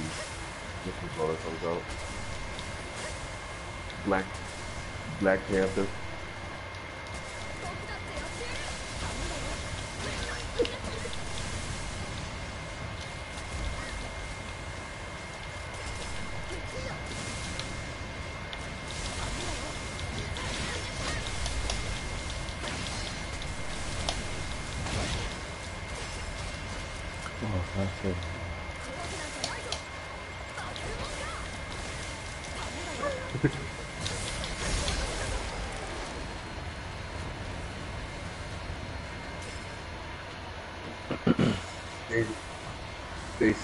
this that comes out. Black Black Panther.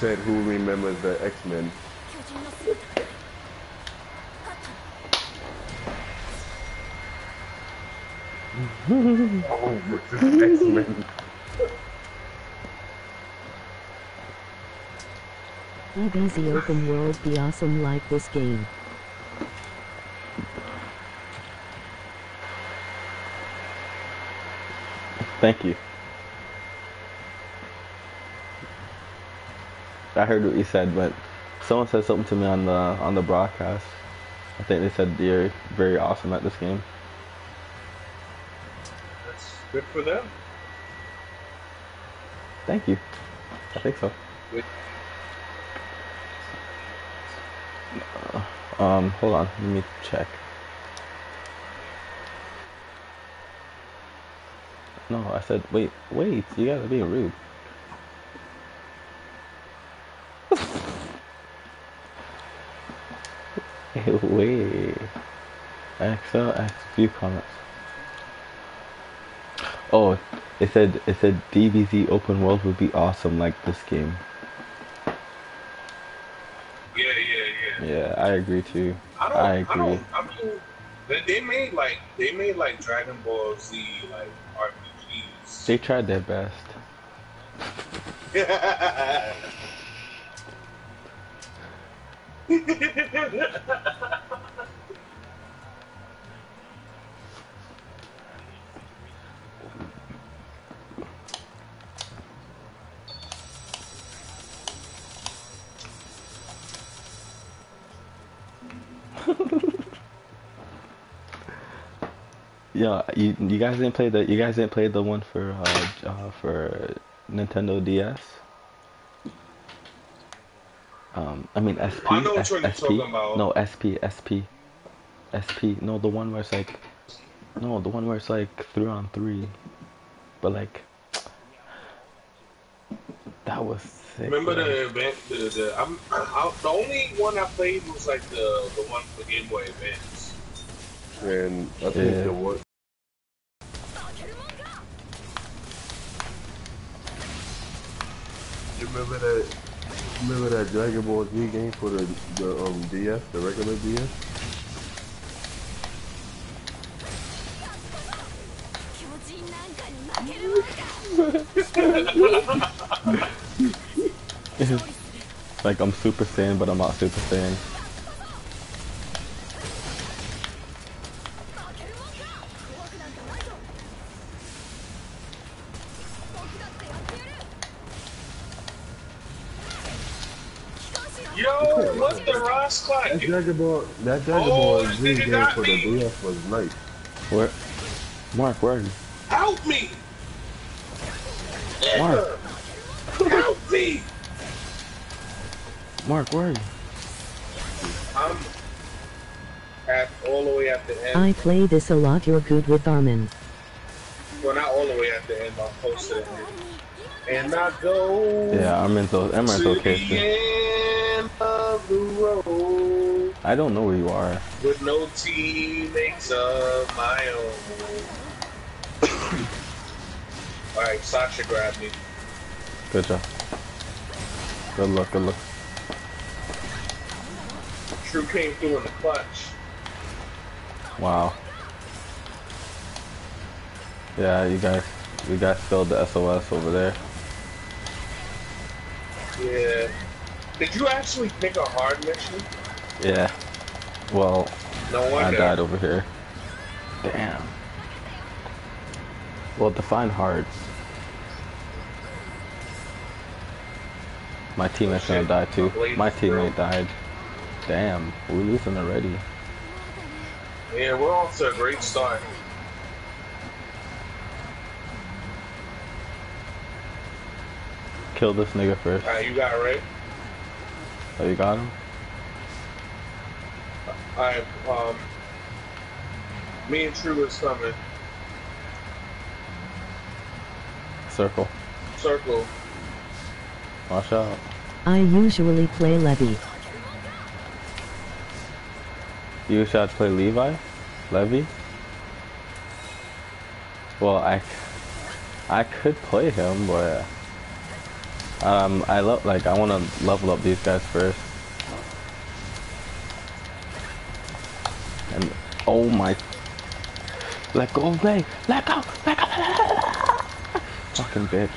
said, who remembers the X-Men? oh, this X-Men. Would easy open world be awesome like this game? Thank you. I heard what you said, but someone said something to me on the on the broadcast. I think they said you're very awesome at this game. That's good for them. Thank you. I think so. Good. Um, hold on, let me check. No, I said wait, wait. You gotta be rude. Wait. Excel, X view comments. Oh, it said it said DBZ open world would be awesome like this game. Yeah, yeah, yeah. Yeah, I agree too. I don't. I I, agree. don't. I mean, they, they made like they made like Dragon Ball Z like RPGs. They tried their best. [laughs] [laughs] Yeah, you you guys didn't play the you guys didn't play the one for uh, uh for Nintendo DS. Um, I mean SP. I know what you're talking about. No SP SP SP. No, the one where it's like no, the one where it's like three on three, but like that was sick. Remember man. the event? The, the, I'm, I, I, the only one I played was like the the one for Game Boy Advance. And I think yeah. the one. You remember that Remember that Dragon Ball Z game for the, the um, DS, the regular DS? [laughs] like I'm Super Saiyan, but I'm not Super Saiyan. Dragon Ball that Dragon Oh, Ball this Z nigga game got for the me. DS was nice. Where? Mark, where are you? Help me! Mark. Help me! Mark, where are you? I'm at all the way at the end. I play this a lot. You're good with Armin. Well, not all the way at the end. I'm close to the end. And I go Yeah, Armin's, o- Armin's to okay. the too. end of the road I don't know where you are. with no teammates of my own. [coughs] all right, Sasha grabbed me. Good job. Good luck, good luck. True came through in the clutch. Wow. Yeah, you guys, you guys filled the SOS over there. Yeah. Did you actually pick a hard mission? Yeah. Well, No I wonder. died over here. Damn. Well, define hard. My teammate's gonna die too. Blade My through. teammate died. Damn, we're losing already. Yeah, we're off to a great start. Kill this nigga first. All right, you got it right. Oh, you got him? All right, um, me and True is coming. Circle. Circle. Watch out. I usually play Levi. You should play Levi? Levy? Well, I, I could play him, but um, I love like I want to level up these guys first. And oh my, let go of me, let go, let go, fucking bitch.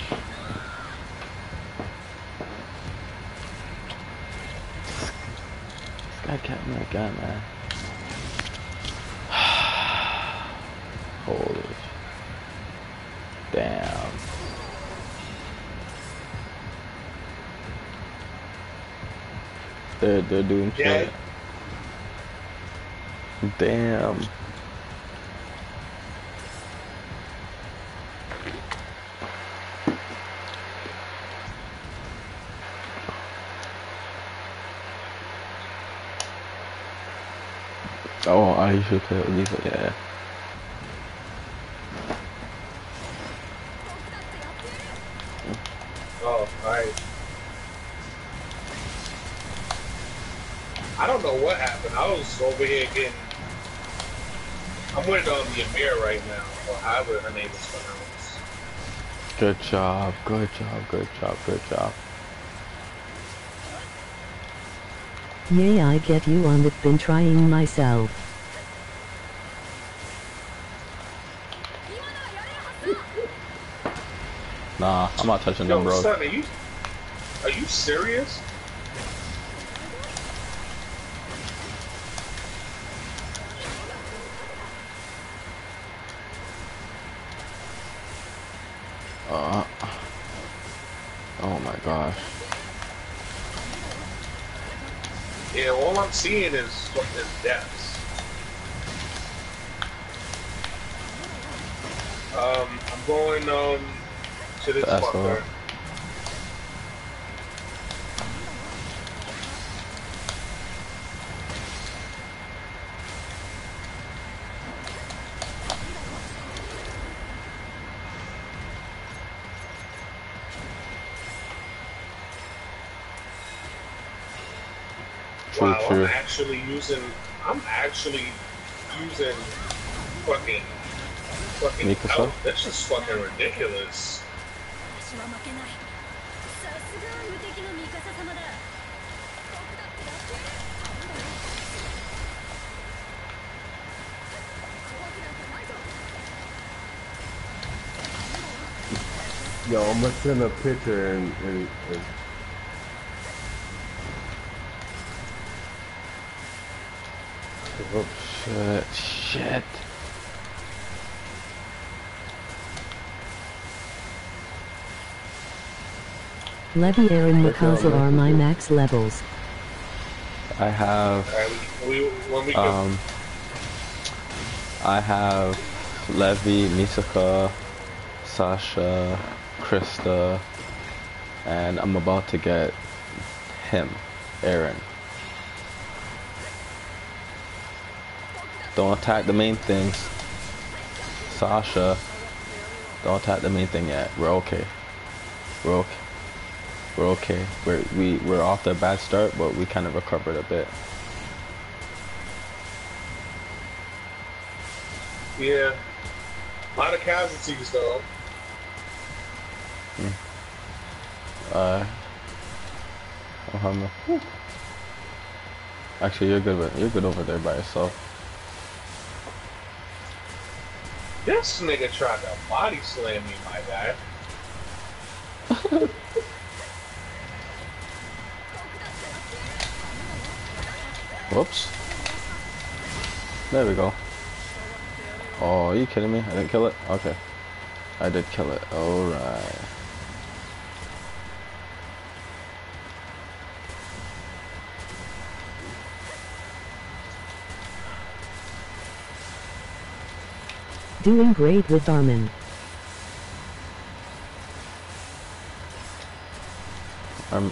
This guy kept my gun, man. [sighs] Holy Damn. They're they're doing Yeah. shit. Damn. Oh, I usually play with Lisa, yeah. Oh, all right. I don't know what happened. I was over here getting. I'm with um, the Ymir right now, or however her name is pronounced. Good job, good job, good job, good job. Yay, I get you on it. Been trying myself. Nah, I'm not touching Yo, them, bro. son, are you are you serious? Uh, oh my gosh. Yeah, all I'm seeing is is deaths. Um, I'm going um to this To fucker. actually using. I'm actually using fucking fucking. That's just fucking ridiculous. Yo, I'm gonna send a picture and, and, and Oh shit, shit. Levi Eren Check Mikasa are my max levels. I have Alright, we, we when we go. um I have Levi, Mikasa, Sasha, Krista, and I'm about to get him. Eren. Don't attack the main things. Sasha. Don't attack the main thing yet. We're okay. We're okay. We're okay. We're we we're off to a bad start, but we kind of recovered a bit. Yeah. A lot of casualties though. Uh. Muhammad. Actually, you're good. With, you're good over there by yourself. This nigga tried to body slam me, my guy. [laughs] Whoops. There we go. Oh, are you kidding me? I didn't kill it? Okay. I did kill it. Alright. Doing great with Armin. I'm.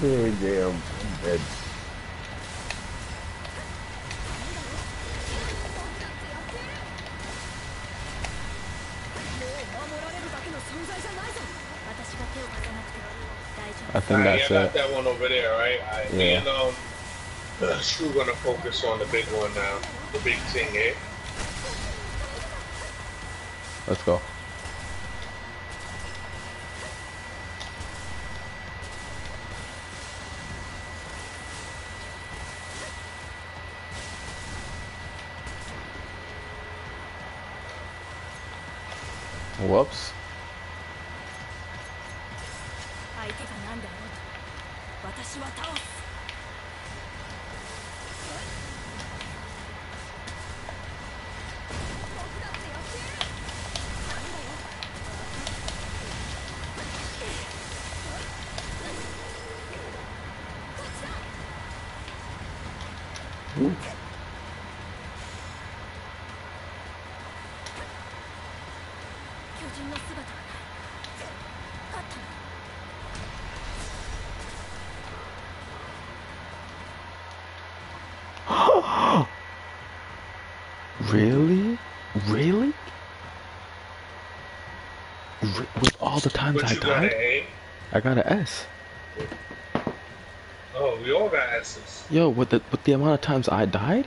That's damn good. I think right, that's I got it. that one over there, right? right yeah. And um, [clears throat] uh, Stu gonna focus on the big one now, the big thing here. Let's go. [gasps] Really? Really? With all the times I died? I got an S. We all got S's. Yo, with the with the amount of times I died,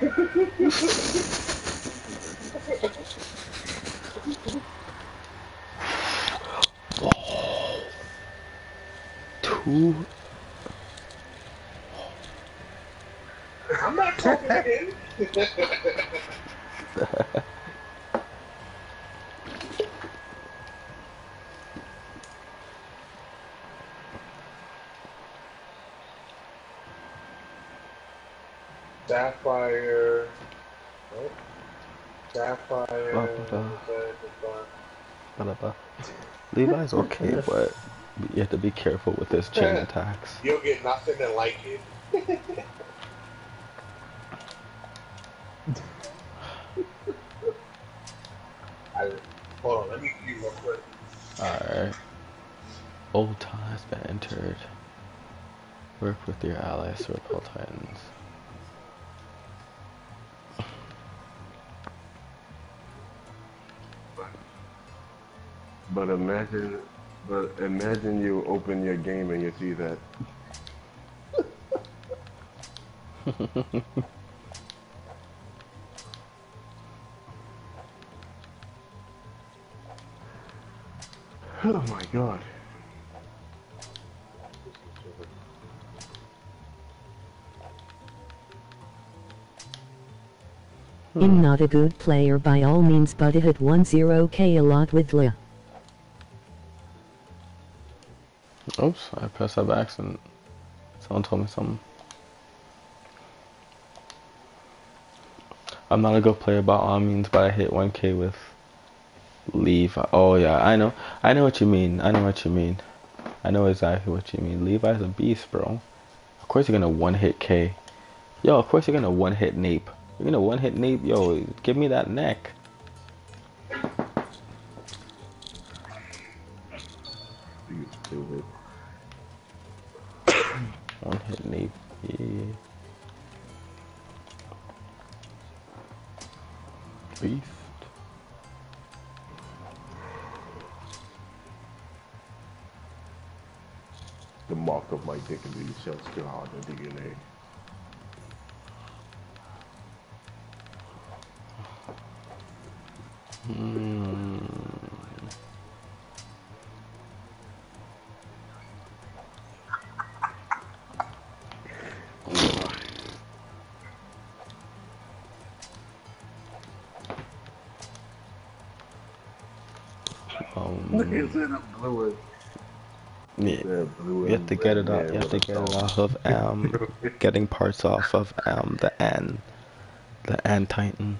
[laughs] Levi's okay, but you have to be careful with his chain attacks. You'll get nothing to like it. But imagine, but imagine you open your game and you see that. [laughs] oh my god. I'm not a good player by all means but I hit 1-0k a lot with La. Oops, I pressed that by accident. Someone told me something. I'm not a good player by all means, but I hit 1k with Levi. Oh yeah, I know. I know what you mean. I know what you mean. I know exactly what you mean. Levi's a beast, bro. Of course you're gonna one hit K. Yo, of course you're gonna one hit Nape. You're gonna one hit Nape. Yo, give me that neck. Parts off of um the N, the N Titan.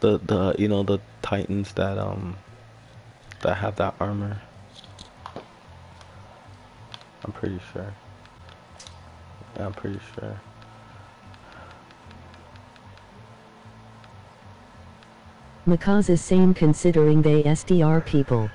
The the you know the Titans that um that have that armor. I'm pretty sure. I'm pretty sure. Macaws is same considering they SDR people.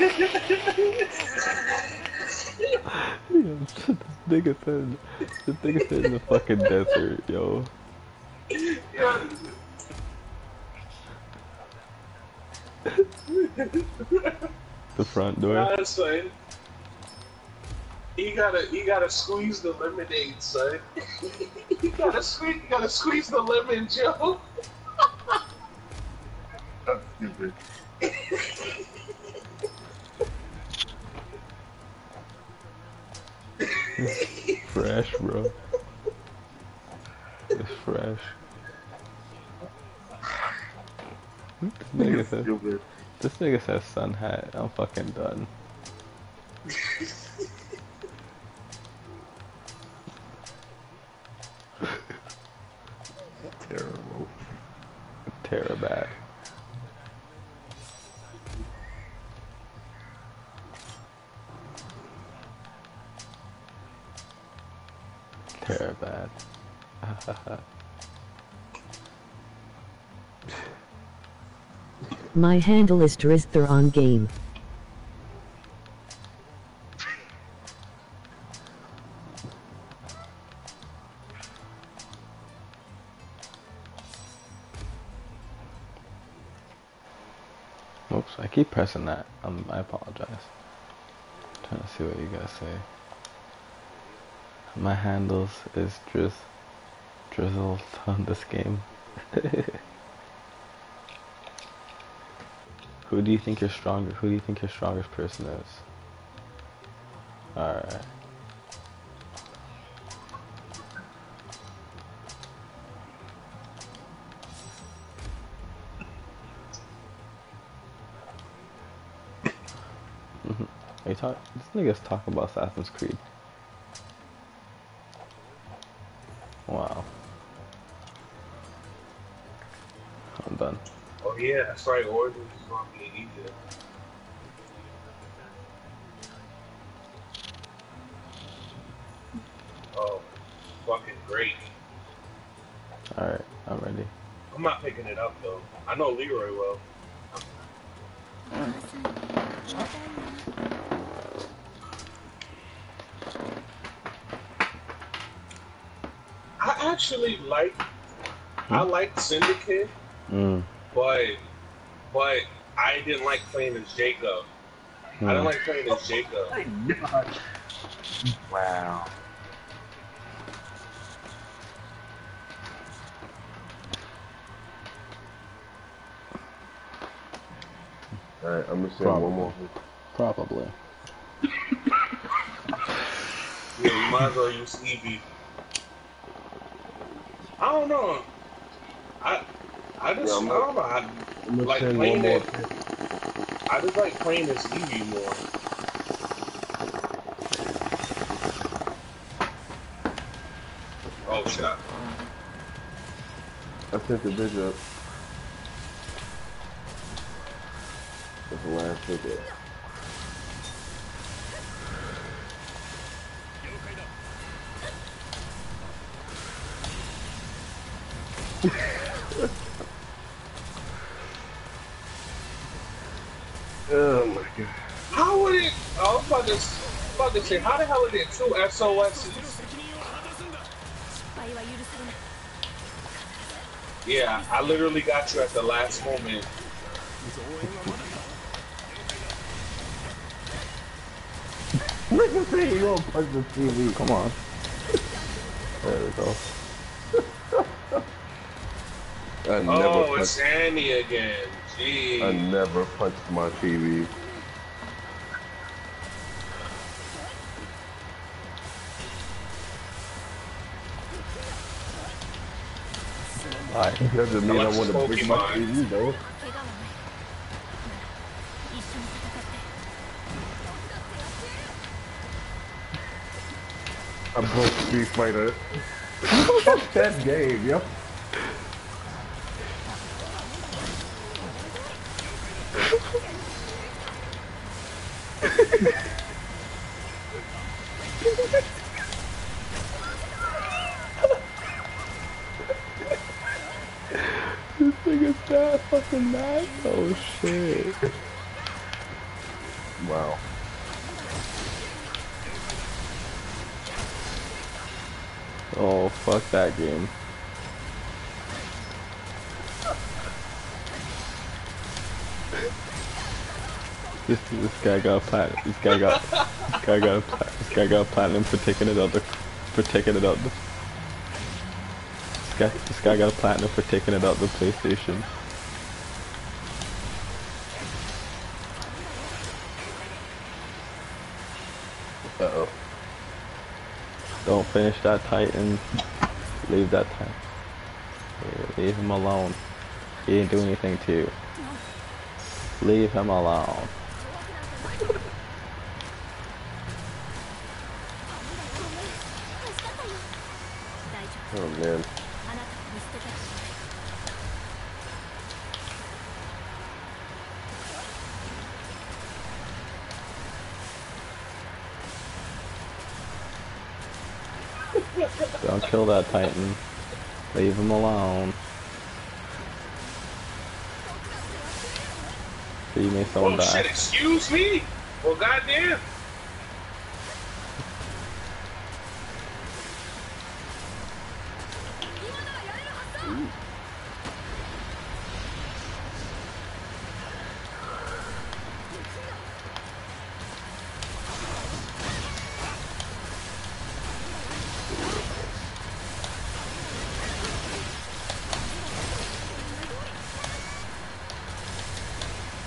Yo, this nigga said, this nigga said in the fucking desert, yo. Yeah. The front door. Nah, son. You gotta, you gotta squeeze the lemonade, son. [laughs] you gotta squeeze, you gotta squeeze the lemon, Joe. That's stupid. [laughs] Fresh, bro. It's fresh. This nigga said, Stupid. this nigga says sun hat. I'm fucking done. Terrible. Terror bad. My handle is Drizther on game. Oops, I keep pressing that. Um, I apologize. trying to see what you guys say. My handles is drizz, drizzled on this game. [laughs] Who do you think your stronger? Who do you think your strongest person is? All right. [laughs] Are you talk? This nigga's talking about Assassin's Creed. Wow. I'm done. Oh yeah, that's right. Origins is gonna be easier. Oh, fucking great. Alright, I'm ready. I'm not picking it up though. I know Leroy will. I actually like I like Syndicate, Mm. but but I didn't like playing as Jacob. I didn't mm. like playing as Jacob. Wow. Alright, I'm gonna say one Probably. more. Probably. Yeah, you might as well use Eevee. I don't know. I I just Yeah, I I'm don't know. I, Like playing one more. I just like playing this Eevee more. Oh shit! I sent the bitch up. say, how the hell are there two SOSs? Yeah, I literally got you at the last moment. Look at me, you don't punch the TV, come on. There we go. I never oh, it's Annie again. Jeez. I never punched my TV. Alright. That doesn't mean I want to break my TV though. I broke Street Fighter. Fuck [laughs] that game, yep. Shit. Wow. Oh fuck that game. [laughs] This this guy got plat. This guy got this guy got a plat. This guy got platinum for taking it out the for taking it out the. This guy this guy got a platinum for taking it out the PlayStation. Don't finish that Titan. Leave that Titan. Leave him alone. He didn't do anything to you. Leave him alone. [laughs] Oh man. Kill that Titan. Leave him alone. So you may someone Oh die. shit! Excuse me. Well, goddamn.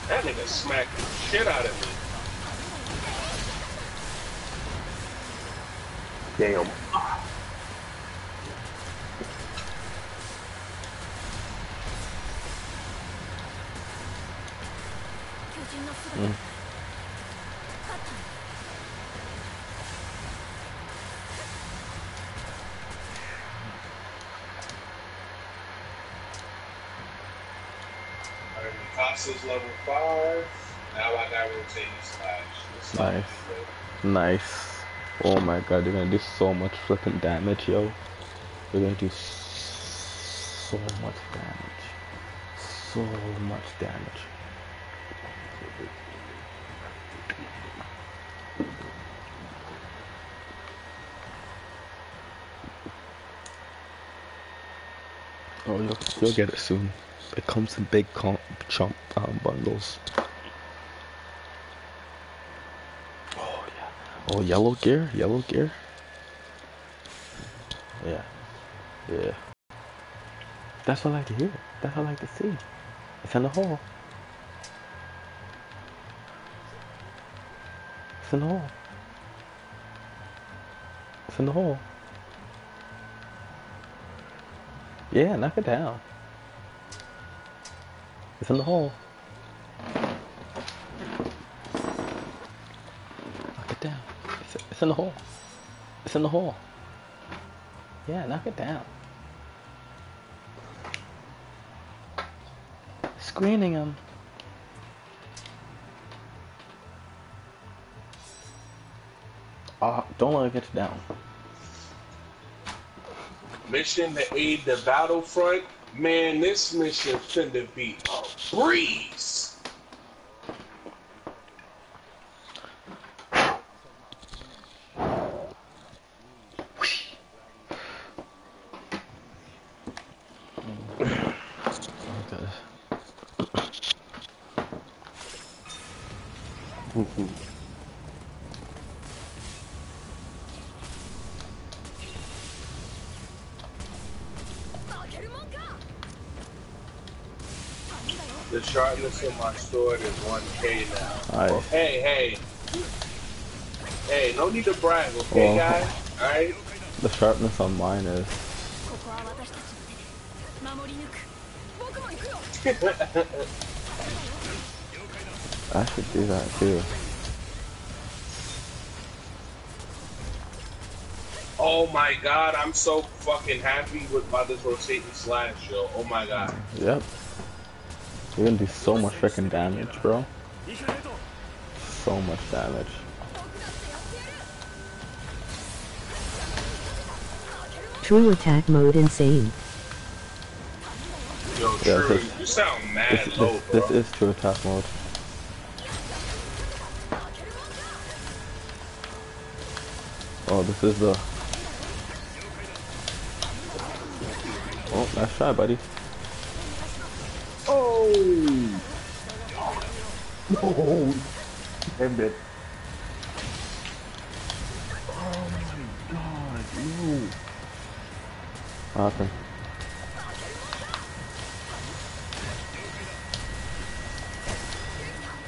That nigga smacked the shit out of me. Damn. Mm. boss is level five. Now I got rotating slash. This is Nice. good. Nice. Oh my god, you're gonna do so much flipping damage, yo. You're gonna do so much damage. So much damage. Oh, you'll, you'll get it soon. It comes in big com- chunk um, bundles. Oh yeah. Oh, yellow gear, yellow gear. Yeah, yeah. That's what I like to hear. That's what I like to see. It's in the hole. It's in the hole. It's in the hole. Yeah, knock it down. It's in the hole. In the hole. It's in the hole. Yeah, knock it down. Screening him. Ah, don't let it get you down. Mission to aid the battlefront. Man, this mission finna be a breeze. Okay. The sharpness of my sword is 1k now. Right. Well, hey, hey. Hey, no need to brag, okay, well, guys? Alright? The sharpness on mine is. [laughs] I should do that too. Oh my god, I'm so fucking happy with Mother's little slash, yo. Oh my god. Yep. You're gonna do so much freaking damage, bro. So much damage. True attack mode insane. Yo, yeah, True, this, you sound mad this, low, this, bro. This is true attack mode. Oh, this is the... Oh, nice try, buddy. Oh! Damn it. Oh my god, no. What happened?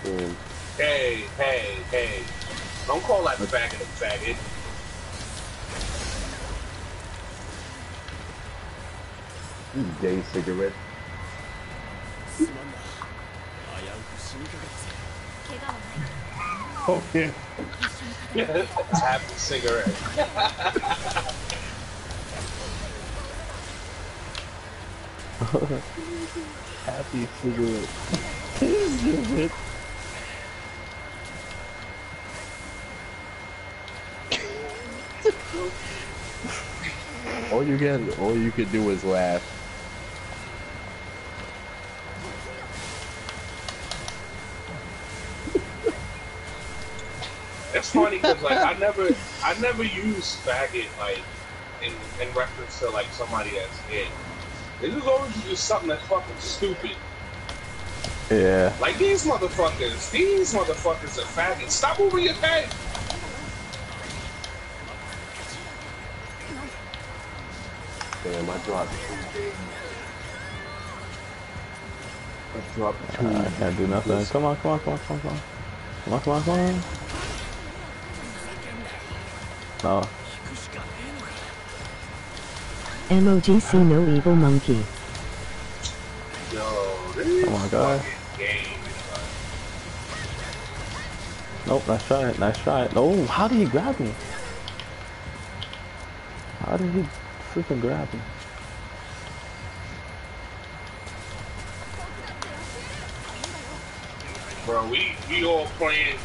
Damn. Hey, hey, hey. Don't call that faggot a faggot. You gay cigarette. Oh, yeah. yeah. Cigarette. [laughs] Happy cigarette. all you can all you could do is laugh. It's funny because like I never, I never use faggot like in in reference to like somebody that's gay. This is always just something that's fucking stupid. Yeah. Like these motherfuckers, these motherfuckers are faggots. Stop moving your head. Damn, I dropped two games. I dropped two. I can't do nothing. Come on, come on, come on, come on, come on. Come on, come on, come on so. MOGC No Evil Monkey. Yo, this oh god. on, guys. Nope, nice try nice try. Oh, how did he grab me? How did he freaking grab me? Bro, we, we all playing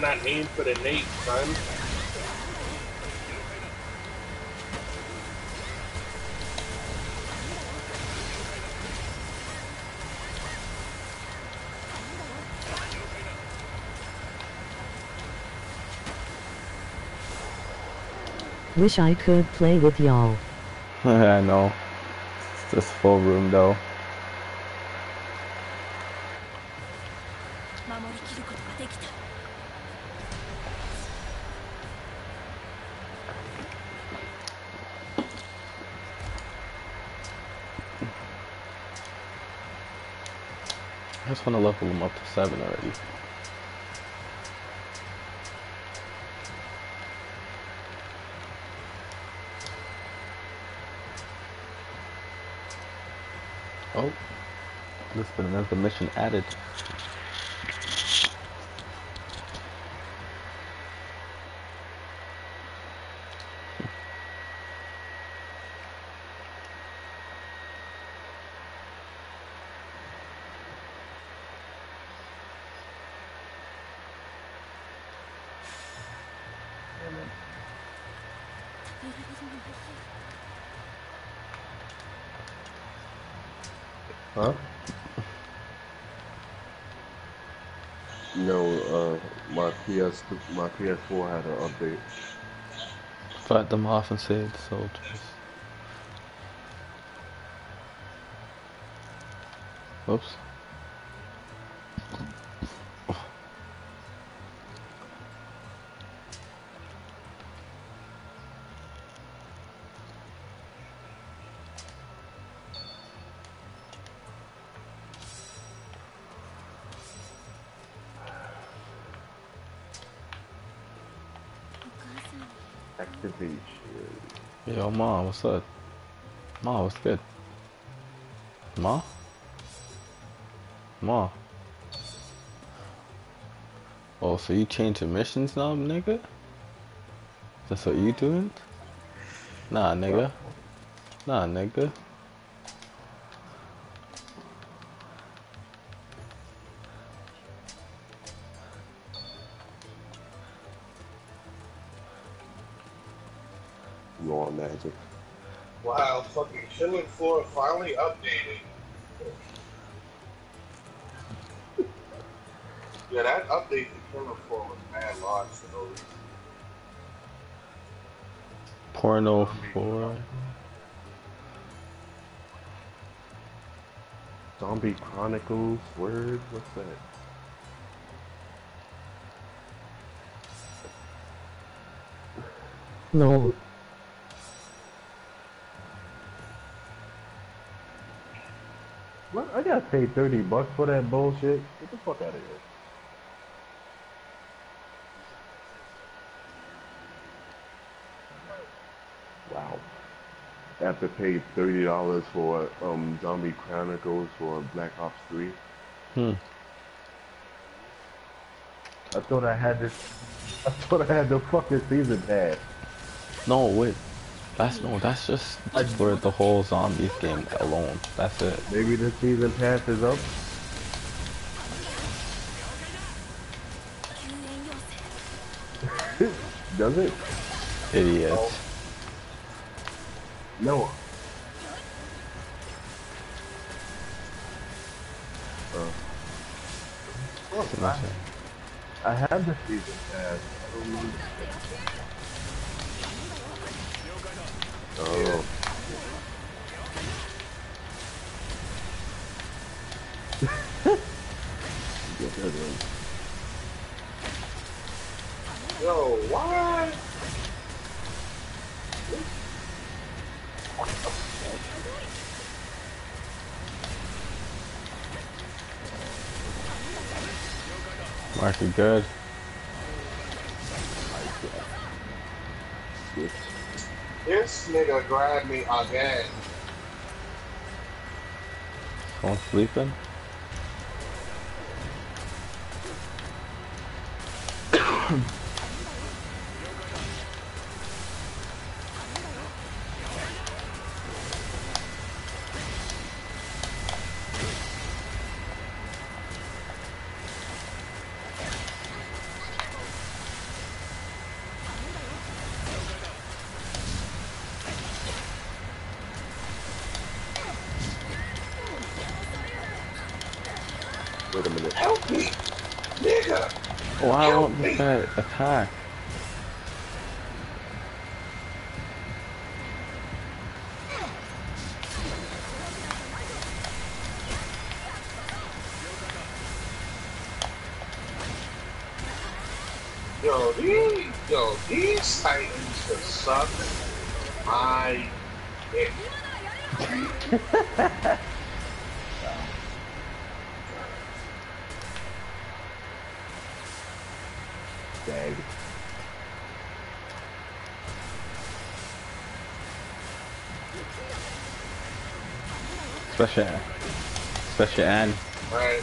Bro, I did aim for the nape, son. Wish I could play with y'all. [laughs] I know. It's just full room though. Want to level them up to seven already. Oh, there's another mission added. PS4 had an update. Fight them off and save the soldiers. Oops. Activation. Yo, Ma, what's up? Ma, what's good? Ma? Ma? Oh, so you changing missions now, nigga? That's what you doing? Nah, nigga. Nah, nigga. Fucking Killing Floor finally updated. yeah, that update to Killing Floor was mad large for no reason. Porno 4. Zombie Chronicles. Word. What's that? Lol. Paid thirty bucks for that bullshit. Get the fuck out of here. Wow. After have to pay thirty dollars for um Zombie Chronicles for Black Ops Three. Hmm. I thought I had this. [laughs] I thought I had the fucking season pass. No, wait. That's no, that's just for the whole zombies game alone. That's it. Maybe the season pass is up. [laughs] Does it? Idiot. No. Oh. Uh, Look, I, I have the season pass. Oh. Yo, what? Mark, you good? This nigga me again. Someone sleeping? [coughs] this guy attack? Yo, these, yo, these Titans just suck my dick. Dang. Especially, especially Anne. Right?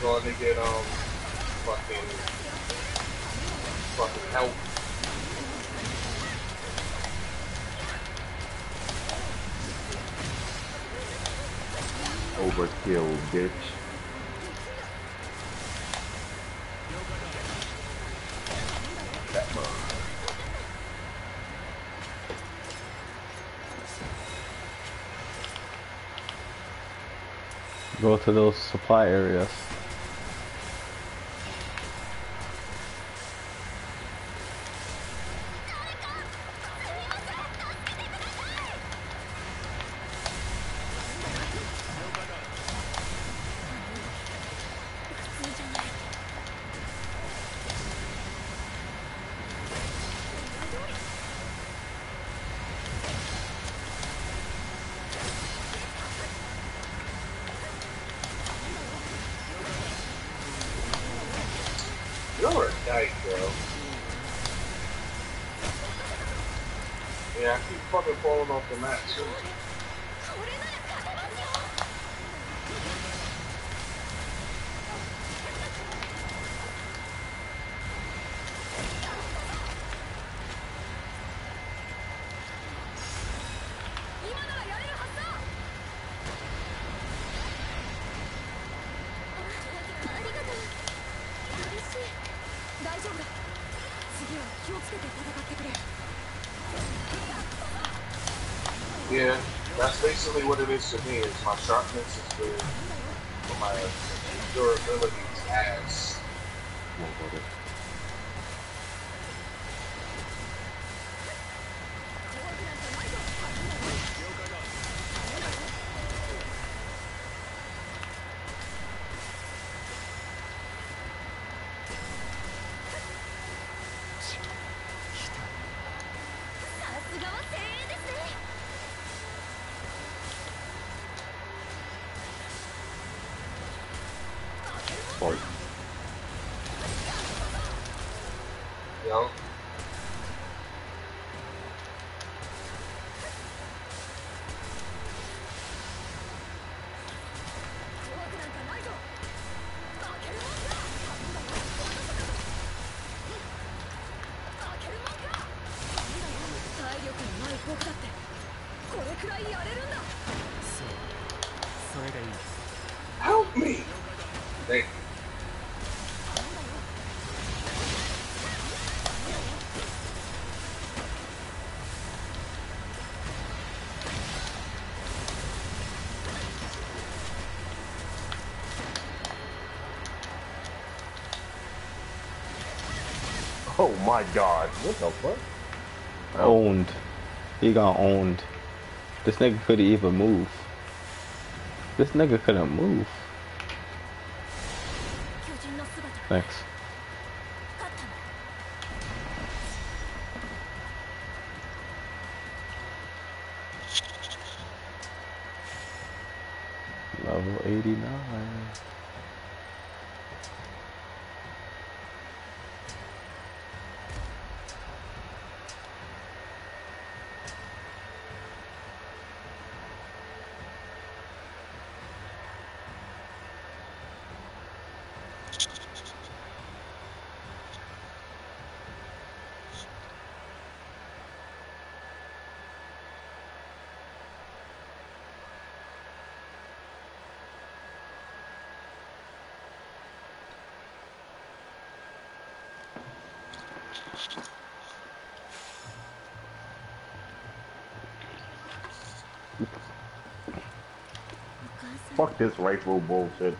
Going to get um fucking fucking help. Overkill, bitch. Go to those supply areas. Bro. Yeah, I keep fucking falling off the map too. To me. Is my sharpness is good, but my durability Oh my god. What the fuck? Owned. He got owned. This nigga couldn't even move. This nigga couldn't move. Thanks. Fuck this rifle bullshit.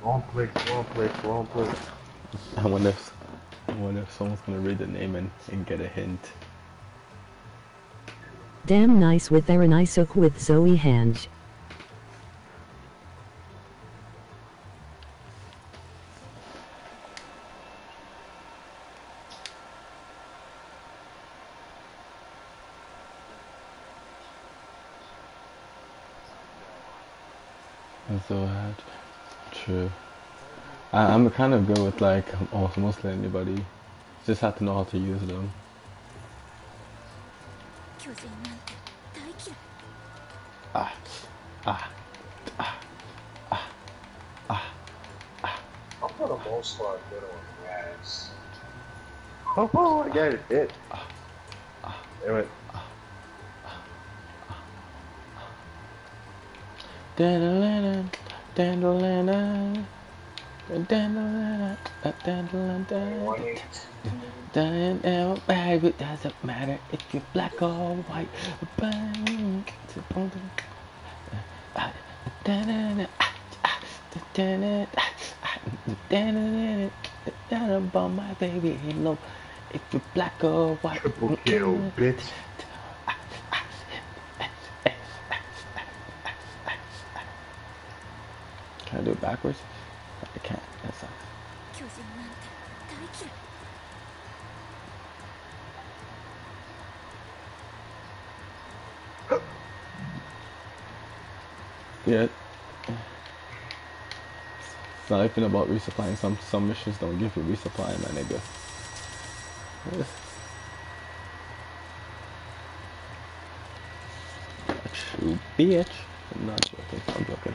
Wrong click, wrong click, wrong click. I wonder if, I wonder if someone's gonna read the name and, and get a hint. Damn nice with Eren Isaac with Zoe Hange. So I had true. I, I'm kind of good with like almost mostly anybody. Just have to know how to use them. Ah, ah, ah, ah, ah, ah. I'll put a most lot good on your ass. Oh, oh I got it. It. Ah. Ah. It went. Ah. Black or white. Bang, dandelion, but my baby low. If you're black or white. Triple kill, bitch. Can I do it backwards? Not even about resupplying. Some some missions don't give you resupply, my nigga. Yes. You bitch. I'm not joking. I'm joking.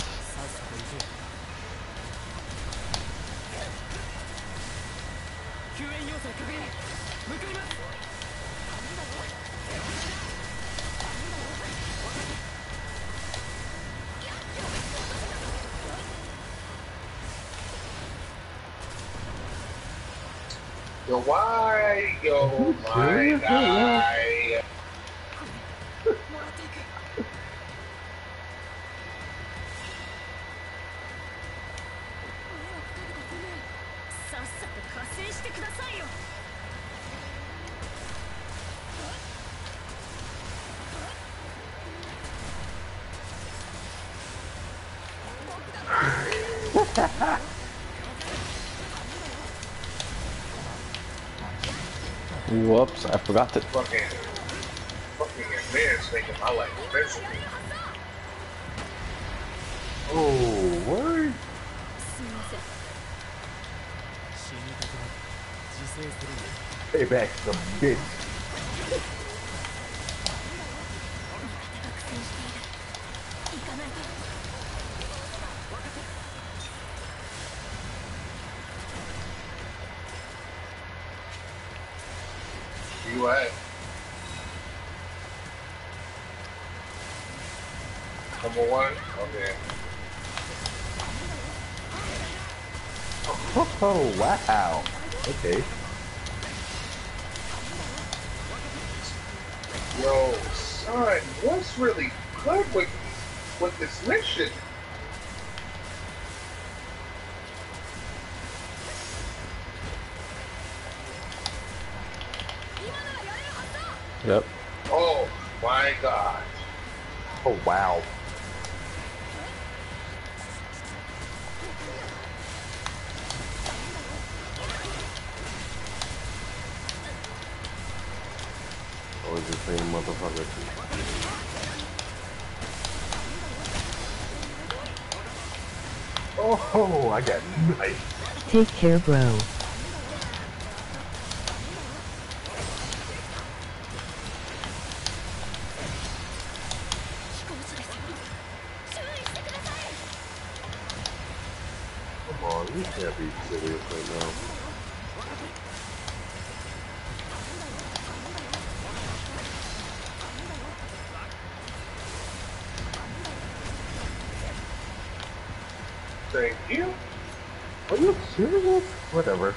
Whoops, I forgot to. Fucking, fucking advance making my life miserable. Oh, word? Payback's the bitch. Okay. Serious right now. Thank you. Are you serious? Whatever.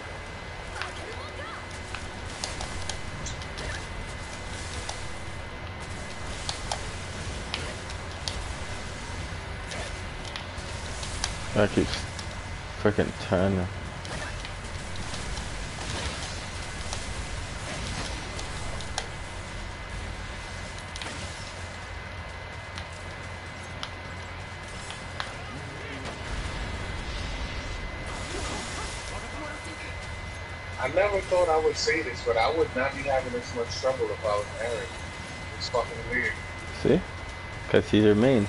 That keeps freaking turning. would say this, but I would not be having this much trouble if I was Eren. It's fucking weird. See? Because he's your main.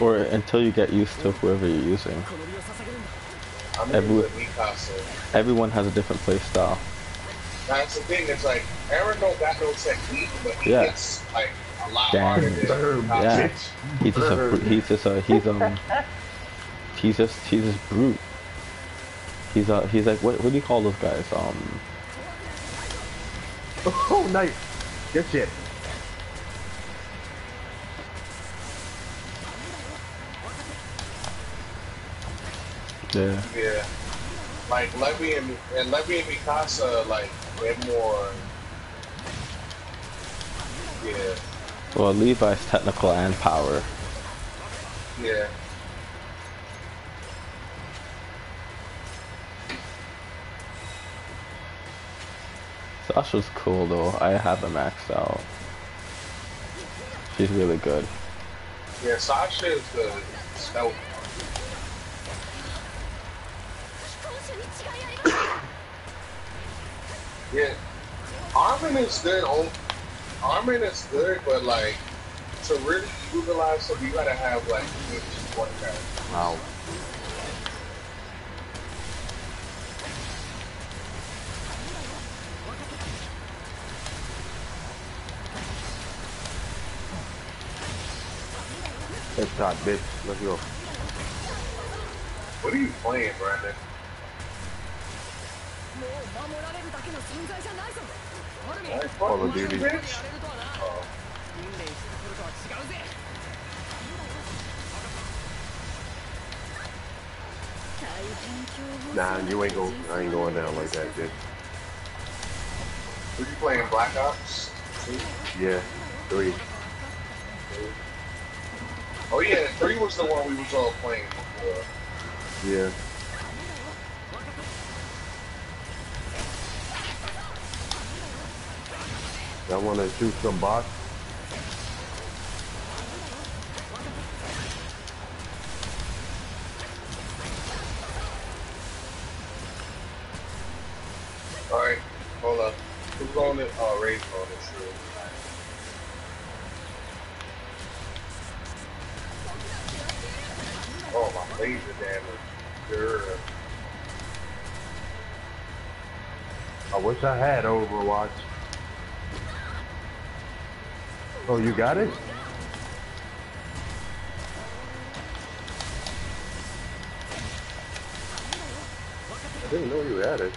Or until you get used to whoever you're using. Everyone, everyone has a different play style. That's the thing. It's like Eren don't got no technique, but he yeah. gets like a lot Damn. harder. Than yeah, he's just a he's just a he's um he's just he's just brute. He's uh he's like what what do you call those guys? Um Oh, nice. Good shit. yeah. Yeah. Like Levi and and Levi and Mikasa, like they're more. Yeah, Well Levi's technical and power. yeah. Sasha's cool though. I have a maxed out. She's really good. Yeah, Sasha is the scout. [coughs] yeah, Armin is good. Oh, Armin is good, but like to really utilize, so you gotta have like good quarterback. Wow. Headshot, bitch. Let's go. What are you playing, Brandon? Call of Duty. Nah, you ain't go. I ain't going down like that, dude. Were you playing Black Ops? Yeah, three. Yeah, three was the one we was all playing before. Yeah. Y'all want to shoot some bots? I had Overwatch. Oh, you got it? I didn't know you had it.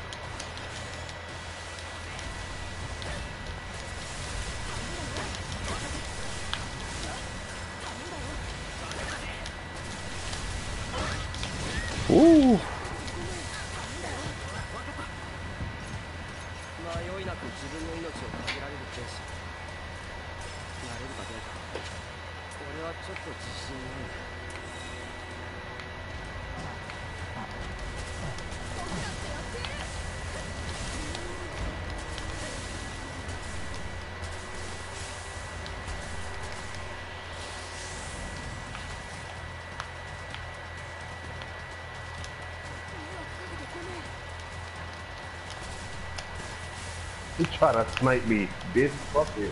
Try to snipe me, bitch. Fuck it.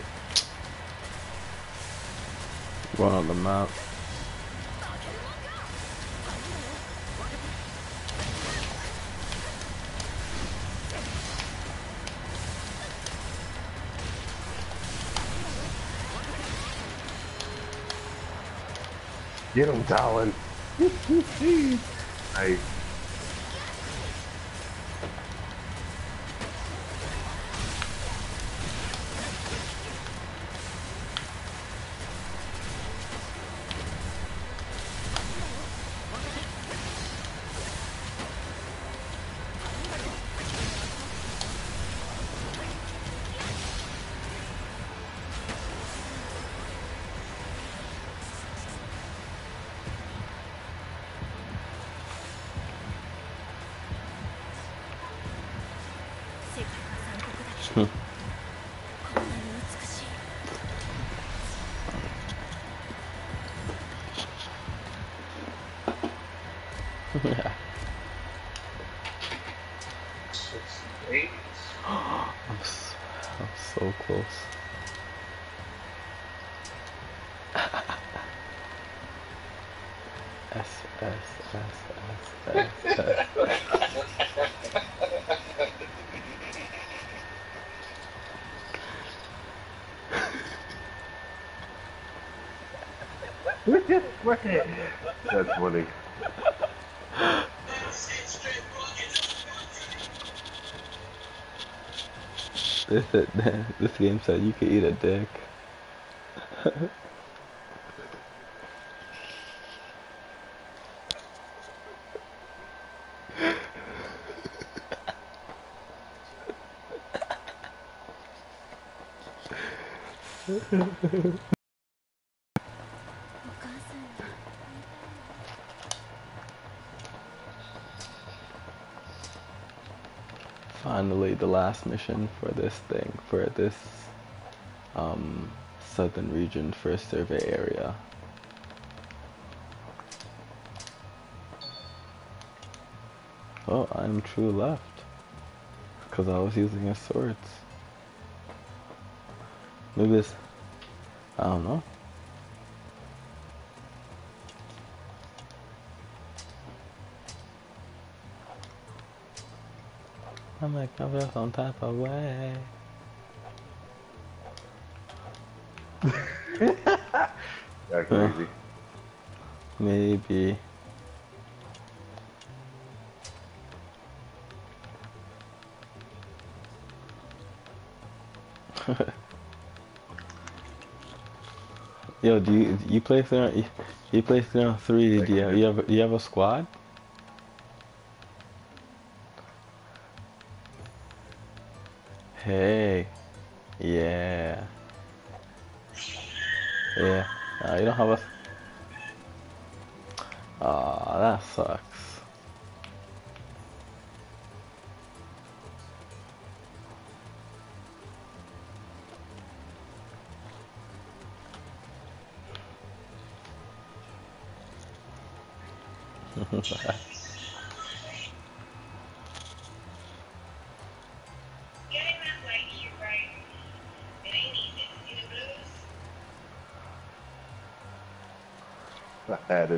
One on the map. Get him, Talon. [laughs] nice.「That's funny. This this game said you could eat a dick. Finally, the last mission for this thing, for this um, southern region first survey area. Oh, I'm true left. Because I was using a swords. Maybe it's. I don't know. I'm like, feel some type of way. Crazy. Maybe. [laughs] Yo, do you you play you, you play Thor three? Do you, you have you have a squad? Okay.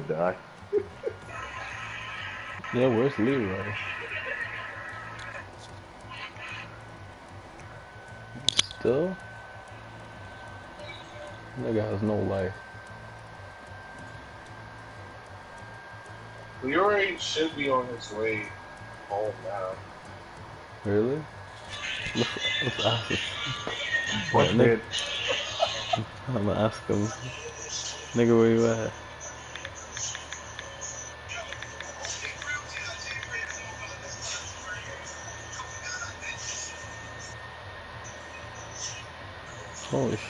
Die. [laughs] yeah, where's Leroy? Still? Nigga has no life. Leroy should be on his way home now. Really? Let's, let's ask him. Fuck, Nick- I'm gonna ask him. Nigga, where you at?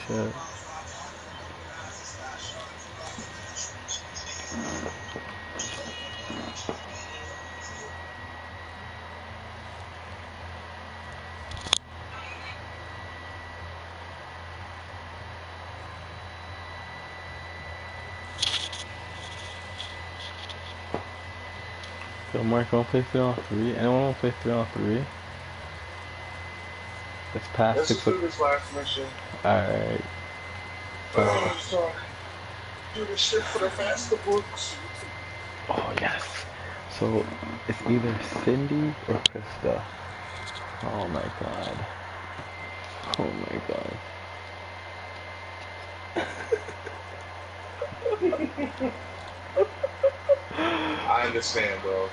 Shit. Yo, Mark, wanna play 3 on 3? Anyone wanna play 3 on 3? It's past Let's 6 just do o'clock. this last mission. Alright. Uh, so, do the shit for the faster books. Oh, yes. So, it's either Cindy or Krista. Oh my god. Oh my god. [laughs] I understand, bro.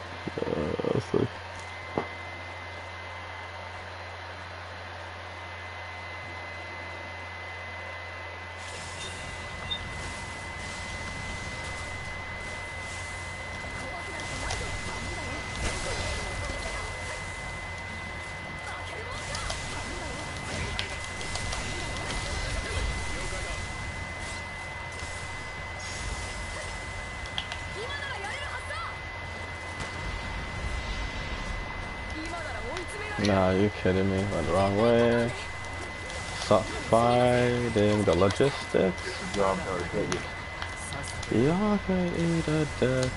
Nah, you kidding me? Went the wrong way. Stop fighting the logistics. Target. Y'all eat a dick.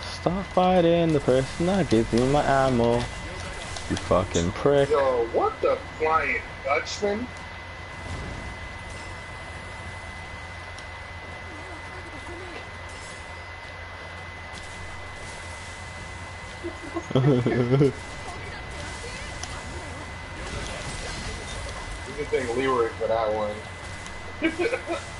Stop fighting the person that gives me my ammo. You fucking prick. Yo, what the flying Dutchman? [laughs] that one. [laughs]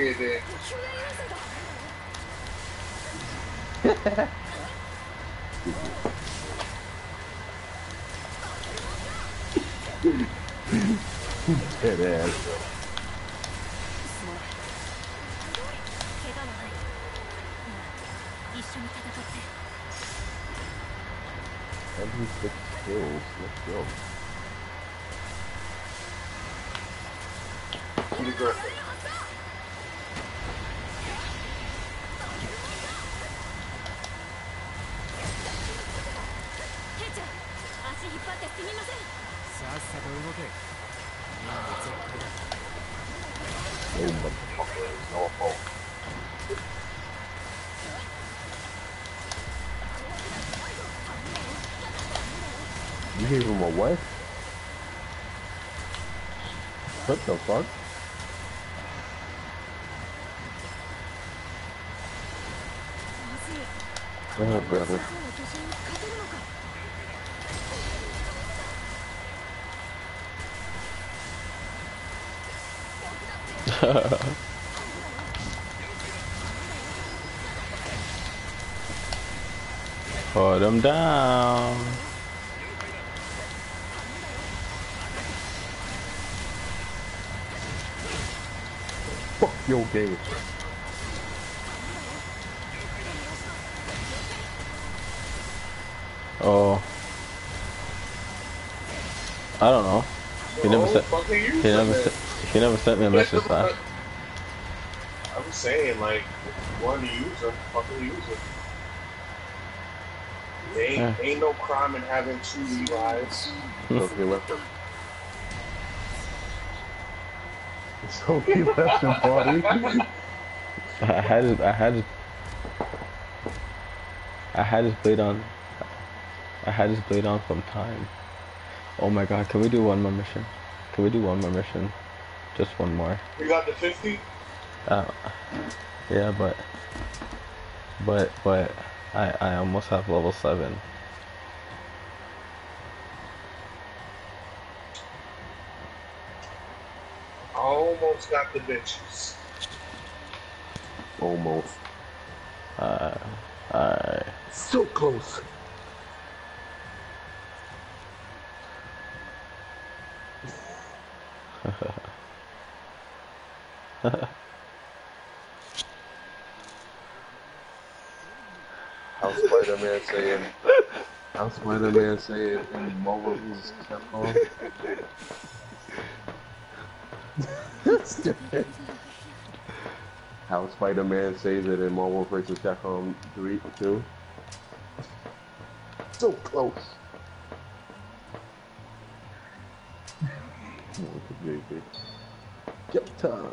Donkey dick. What the fuck. Oh, brother. [laughs] Put them down. Your game. Oh. I don't know. He never Oh, said. fucking you He never. Sent, he never sent me a message back. I'm saying, like, one user, want to fucking use them. Ain't, Yeah. ain't no crime in having two Levi's. [laughs] So [laughs] he left him. So he left the party. I had his. I had his. I had his blade on. I had his blade on from time. Oh my god! Can we do one more mission? Can we do one more mission? Just one more. We got the 50? Uh, yeah, but, but, but, I, I almost have level seven. Almost got the bitches. Almost. Uh, alright. So close. How Spider-Man saying, how Spider-Man saying in Marvel vs. Capcom. Stupid. [laughs] How Spider-Man says it in Marvel vs. Capcom 3 2. So close. [sighs] Get time.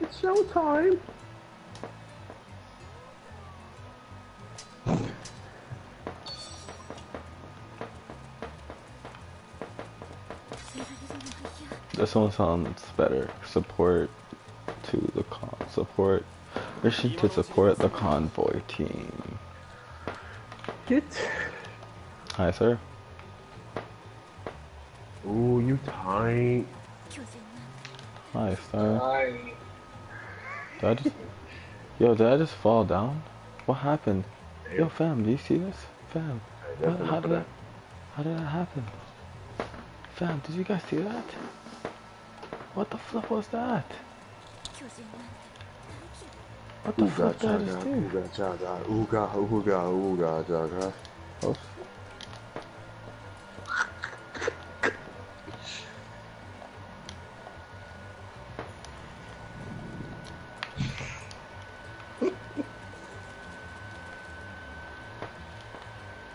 It's showtime. This one sounds better. Support to the con. Support. Mission to support the convoy team. Get. Hi, sir. Ooh, you tight. 巨然 Hi, sir. I Did I just... Yo, did I just fall down? What happened? Yo, fam, do you see this? Fam, what, how did that... How did that happen? Fam, did you guys see that? What the fuck was that? What the ooga, flip chaga, that is, dude? Ooga, chaga, ooga, ooga, ooga, chaga. Oh.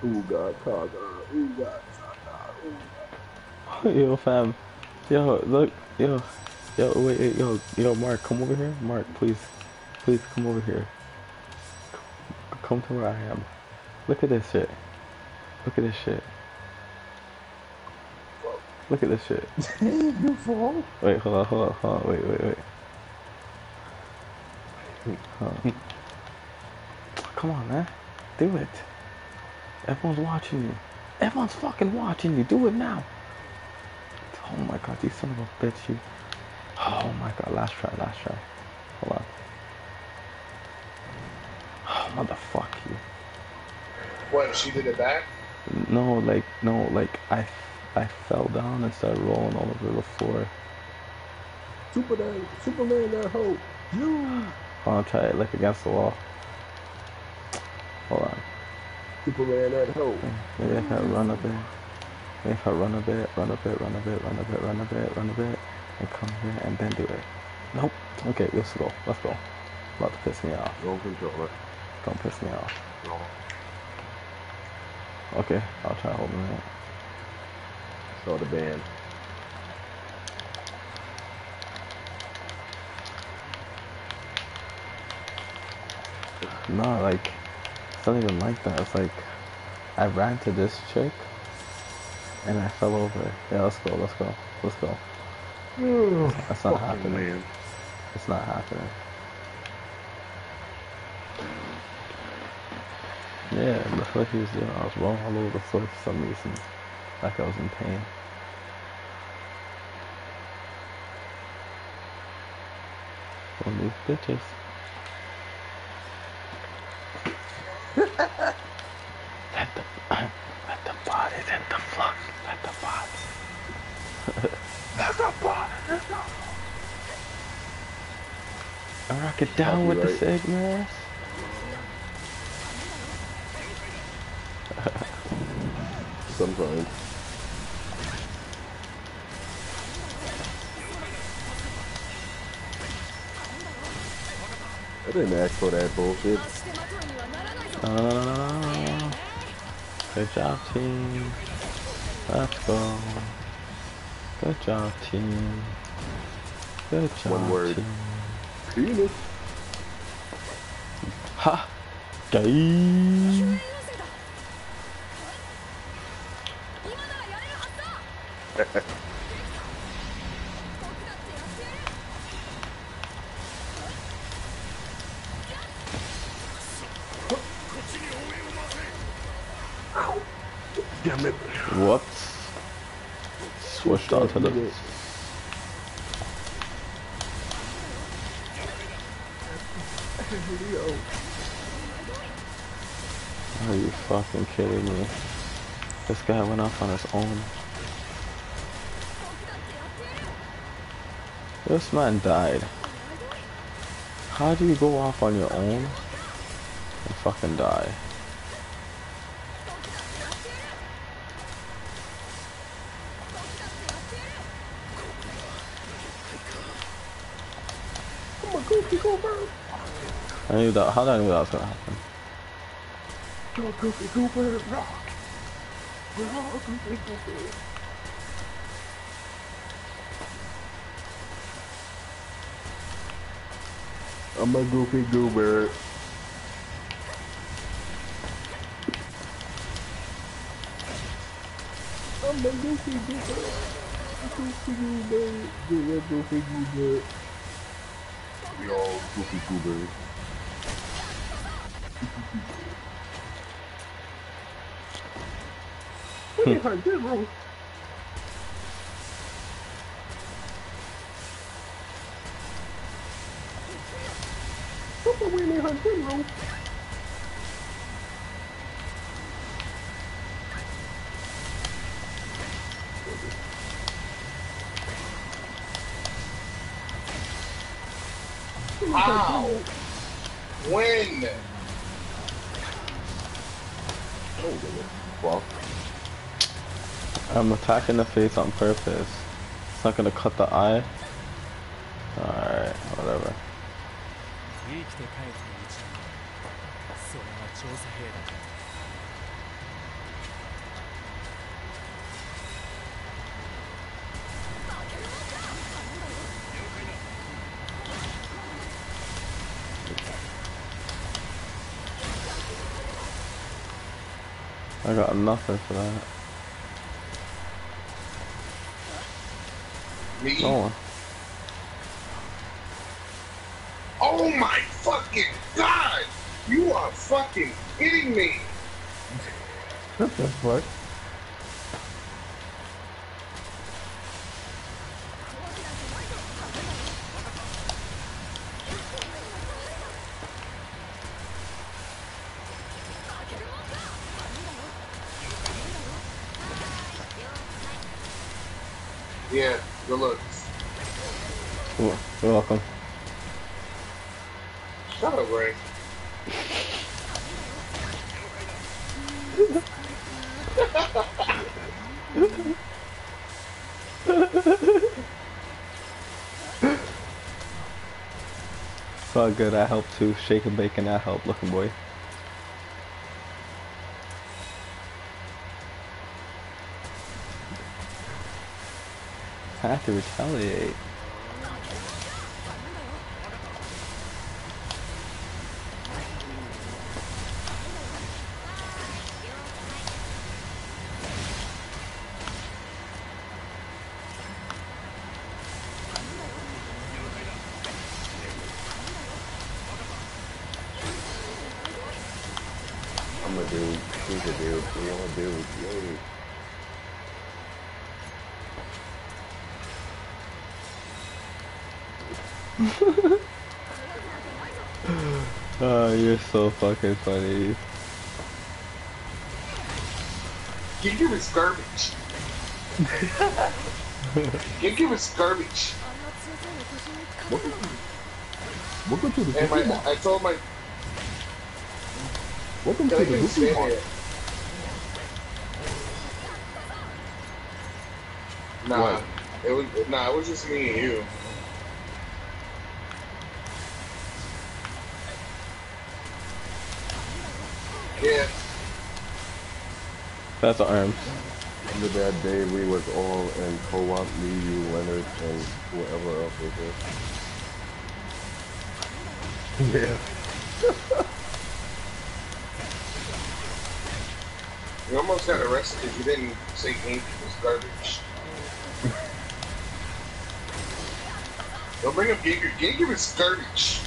Ooga, chaga, ooga, chaga, ooga. [laughs] Yo, fam. Yo, look. Yo. Yo, wait, wait, yo, yo, Mark, come over here. Mark, please. Please come over here. Come to where I am. Look at this shit. Look at this shit. Look at this shit. [laughs] you fall? Wait, hold on, hold on, hold on. Wait, wait, wait. On. Come on, man. Do it. Everyone's watching you. Everyone's fucking watching you. Do it now. Oh my god, you son of a bitch, you. Oh my god, last try, last try. Hold on. Oh, motherfuck you. what? She did it back. No, like, no, like, I, I fell down and started rolling all over the floor. Superman, Superman that hoe. You. Hold on, try it, like, against the wall. Hold on. Superman that hoe. Maybe if I run a bit. If I run a bit, run a bit, run a bit, run a bit, run a bit, run a bit, and come here and then do it. Nope. Okay, let's go. Let's go. About to piss me off. No controller. Don't piss me off. No. Okay, I'll try holding it. Saw the band. No, like, it's not even like that. It's like, I ran to this chick, and I fell over. Yeah, let's go, let's go, let's go. That's not happening. man. It's not happening. Yeah, that's what he was doing. I was rolling all over the floor for some reason. Like I was in pain. Of these bitches. let the let the bodies hit the floor. Let the bodies. let the bodies hit the floor. I rock it down with right. the Sigmas. [laughs] Sometimes. I didn't ask for that bullshit. No, no. Good job, team. Let's go. Good job, team. One word. Penis. Ha! Gay! Kidding me? This guy went off on his own. This man died. How do you go off on your own and fucking die? I knew that. How did I know that was gonna happen? Go Goofy Goober, rock. Rock, Goofy Goober. I'm a Goofy Goober. I'm a Goofy Goober. Goofy Goober. Goober, Goofy Goober. We all Goofy Goobers. [laughs] What are you trying to do, bro? What the way they hunt them, bro? How? When? Fuck attack in the face on purpose. It's not gonna cut the eye. Alright, whatever. I got nothing for that. Me? No. Oh my fucking god! You are fucking kidding me! What the fuck? Yeah, good looks. You're you're welcome. Shut up, Ray. It's all good. I helped too. Shake and bake and I help. Looking boy. I have to retaliate. I'm a dude. He's a dude. We all dudes. Yo. Oh, you're so fucking funny garbage. you [laughs] give us garbage. Welcome to the game. my, I told my. Welcome to the game. Nah, what? it was nah, it was just me and you. Yeah. That's arms. Remember that day we was all in co-op, me, you, Leonard, and whoever else was there. Yeah. you almost got arrested because you didn't say Yankee was garbage. [laughs] Don't bring up Giger. Giger is garbage.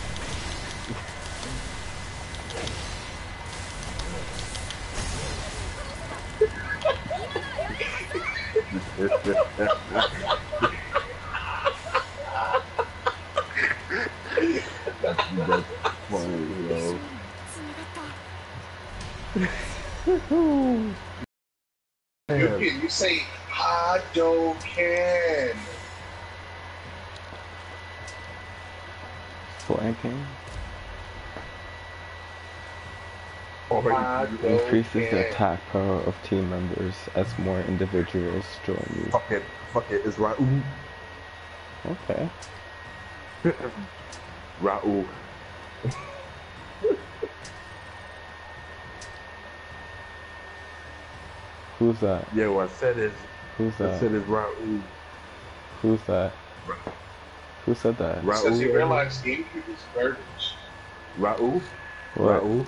Increases the attack power of team members as more individuals join you. fuck it, fuck it, it's Raul. Okay. [laughs] Raul. [laughs] Who's that? Yeah, what I said is, Who's I said that? is Raul. Who's that? Who said that? Says he Raul. realized GameCube is garbage. Raul. What? Raul.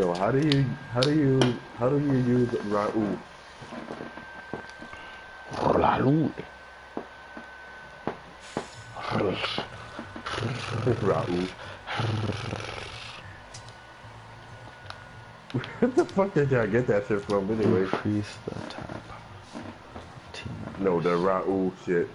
Yo, how do you how do you how do you use Raul? Raul. Raul. Where the fuck did y'all get that shit from anyway? Increase the attack power. of Team members. No, the Raul shit.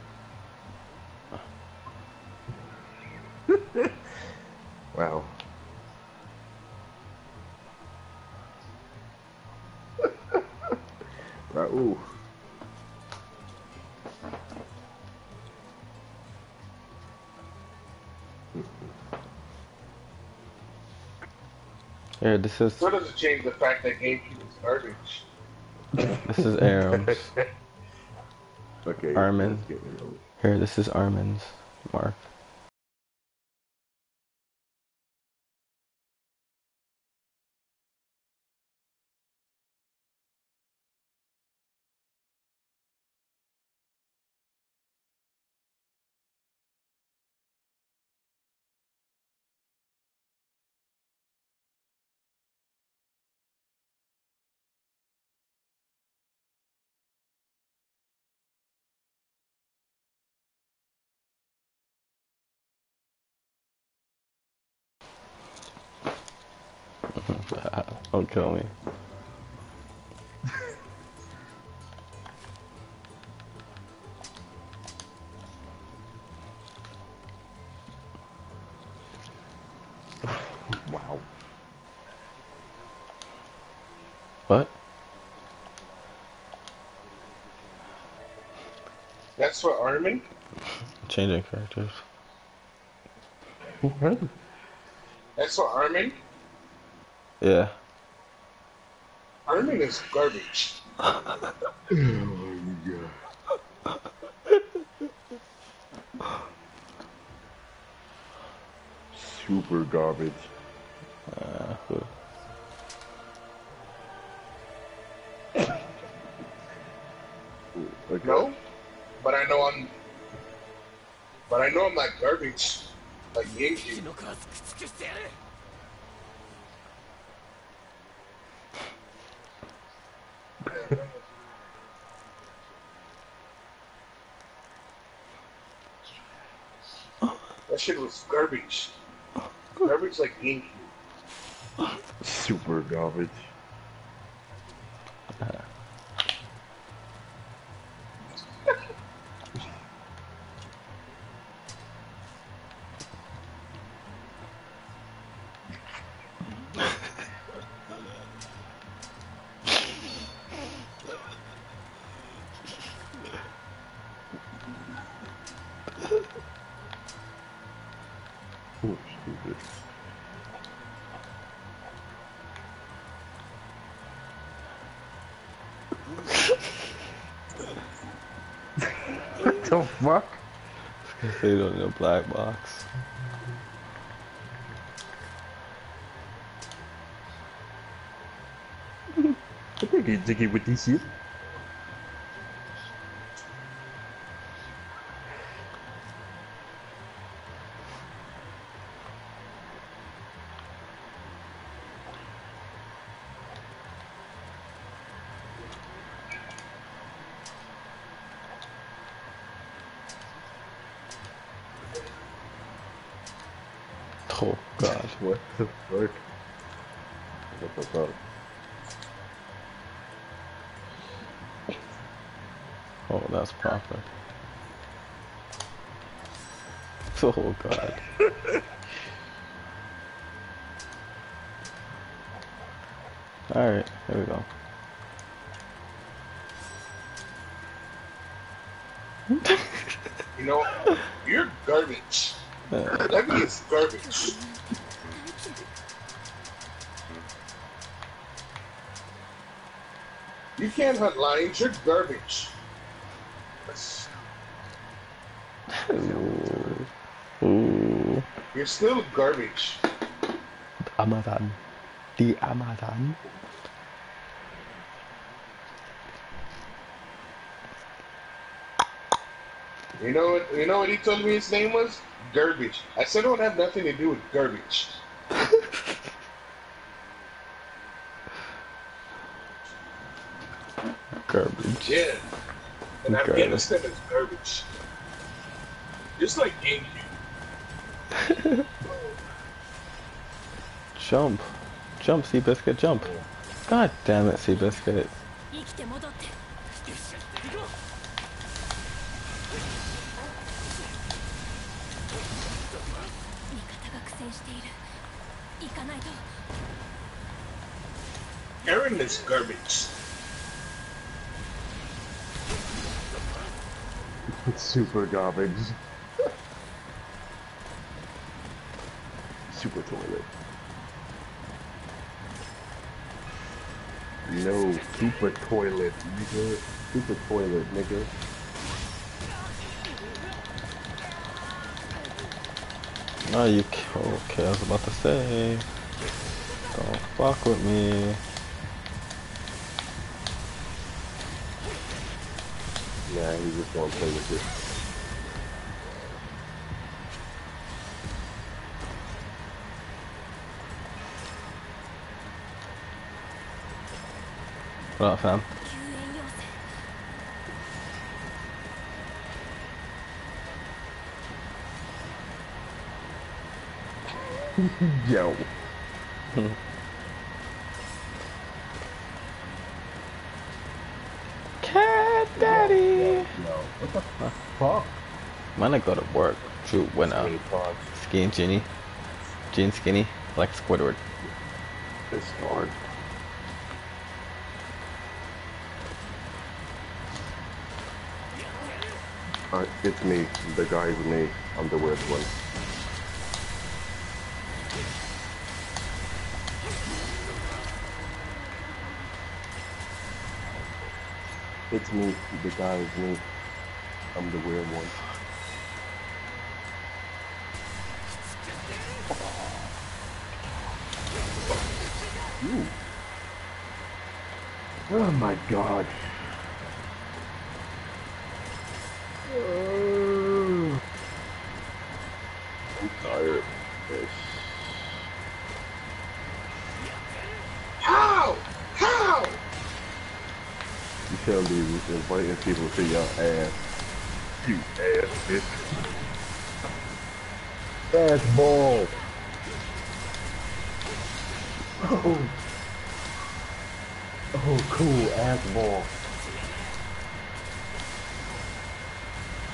Here, this is So does it change the fact that GameCube is garbage? this is Arams. [laughs] Okay. Armin. let's get it over. Here, this is Armin's mark. That's what Armin? Changing characters. What? That's what Armin? Yeah. Armin is garbage. Oh my god. Super garbage. GameCube. の皮尽く尽くしてやる [laughs] That shit was garbage. Garbage like GameCube. Super garbage. The fuck? They don't know black box. [laughs] I think he's digging with this shit. You can't hunt lions. You're garbage. Ooh. [laughs] Ooh. You're still garbage. Amazon. The Amazon. You know what? You know what he told me his name was? Garbage. I said oh, it don't have nothing to do with garbage. [laughs] Garbage. Yeah. And Garbage. Afghanistan is garbage. Just like GameCube. [laughs] Jump. Jump, Seabiscuit, jump. God damn it, Seabiscuit. Aaron is garbage. Super garbage. Super toilet. No, super toilet, nigga. Super toilet, nigga. No, you okay? I was about to say, don't fuck with me. fine. we just gonna play with it. Fam. [laughs] Yo. [laughs] fuck? Might not go to work. Shoot, when uh, Hey, fuck. skinny Ginny, Jean Skinny, like Squidward. It's hard. Uh, it's me. The guy guy's me. I'm the weird one. It's me. The guy is me. I'm the weird one. Ooh. Oh my god. Oh. I'm tired. Yes. How? How? You shouldn't be inviting people to your ass. You ass bitch. Ass ball. Oh. Oh, cool. Ass ball.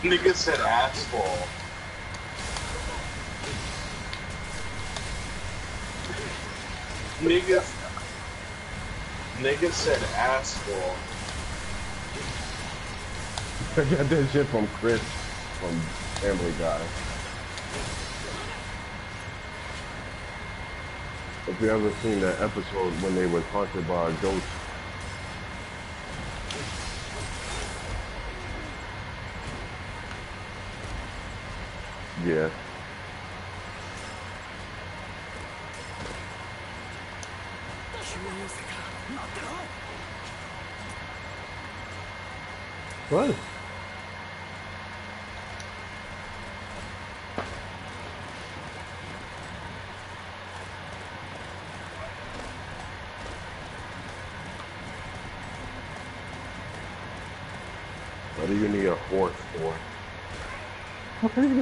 Nigga said asphalt. Nigga. Nigga said asphalt. [laughs] I got that shit from Chris from Family Guy. If you ever seen that episode when they were haunted by a ghost. Yeah.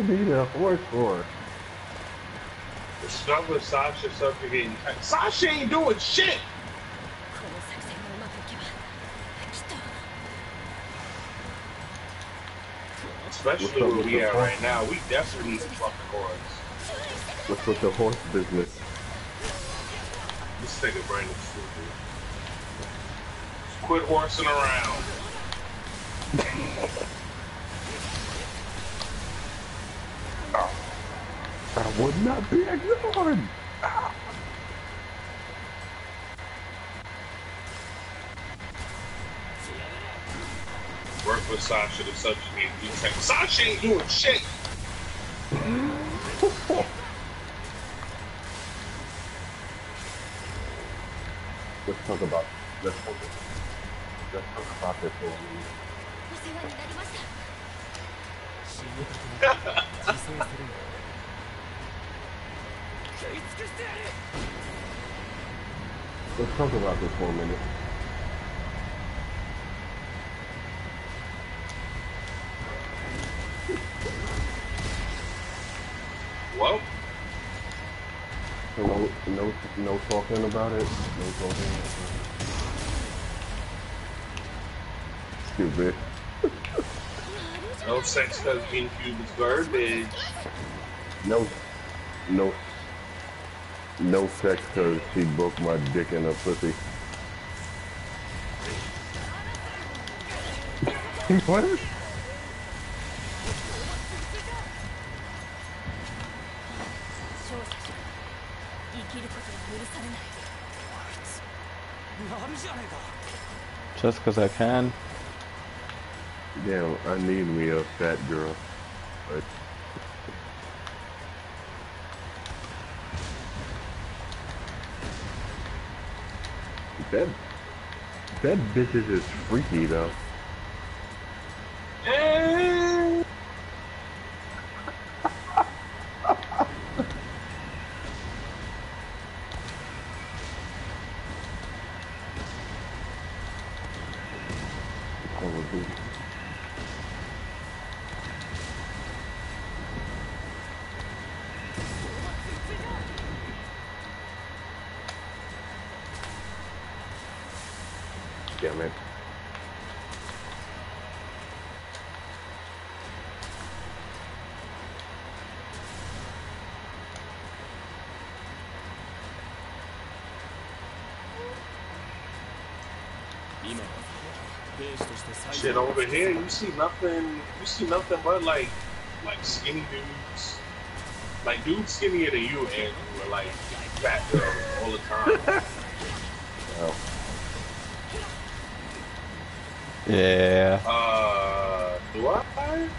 need a horse for? The stuff with Sasha suffocating. Sasha ain't doing shit! Especially where we are right now, we definitely need some fucking horse. What's with the horse business? This nigga brain is stupid. Quit horsing around. I would not be ignored. Work with Sasha to subjugate these things. Sasha ain't doing shit. Let's talk about let's talk, let's talk about this for a [laughs] [laughs] Let's talk about this for a minute. Well, So no, no, no talking about it. No talking. Stupid. no sex because GameCube is garbage. No, no, no sex cause she broke my dick in her pussy. [laughs] what? Just cause I can. Damn, I need me a fat girl. But that that bitch is freaky though. Shit over here, you see nothing. You see nothing but like, like skinny dudes, like dudes skinnier than you, and who are like fat girls all the time. Oh, [laughs] Yeah. uh, do I?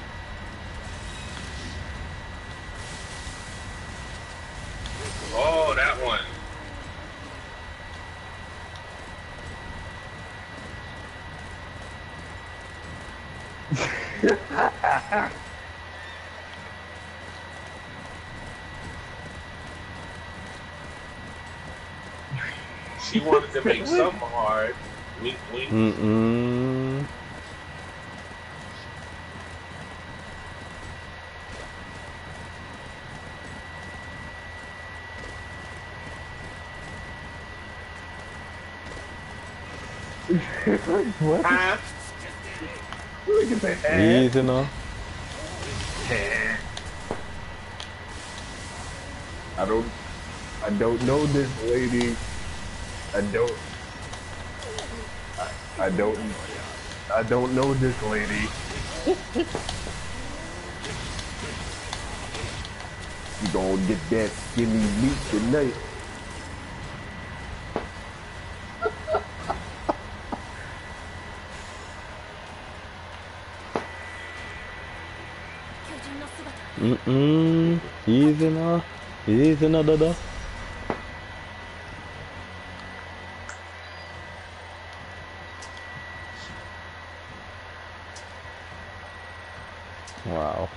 Oh, that one. She wanted to make something hard. Wink, wink. Mm-mm. [laughs] what? Huh? Look at that ass. Easy now. I don't, I don't know this lady. I don't, I, don't, I don't know this lady. you gonna get that skinny meat tonight. Mm-mm. Easy now. Easy now, da da. Wow.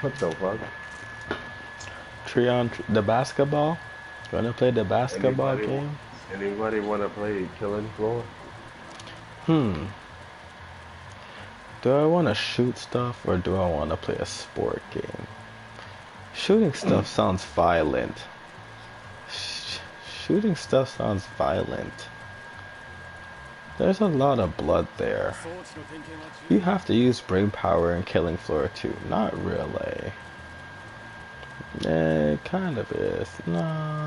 What the fuck? Treon, the basketball. You wanna play the basketball Anybody, game? anybody want to play Killing Floor? Hmm. Do I want to shoot stuff or do I want to play a sport game? Shooting [clears throat] stuff sounds violent. Sh- shooting stuff sounds violent. There's a lot of blood there. You have to use brain power in Killing Floor too. not really. It kind of is. No.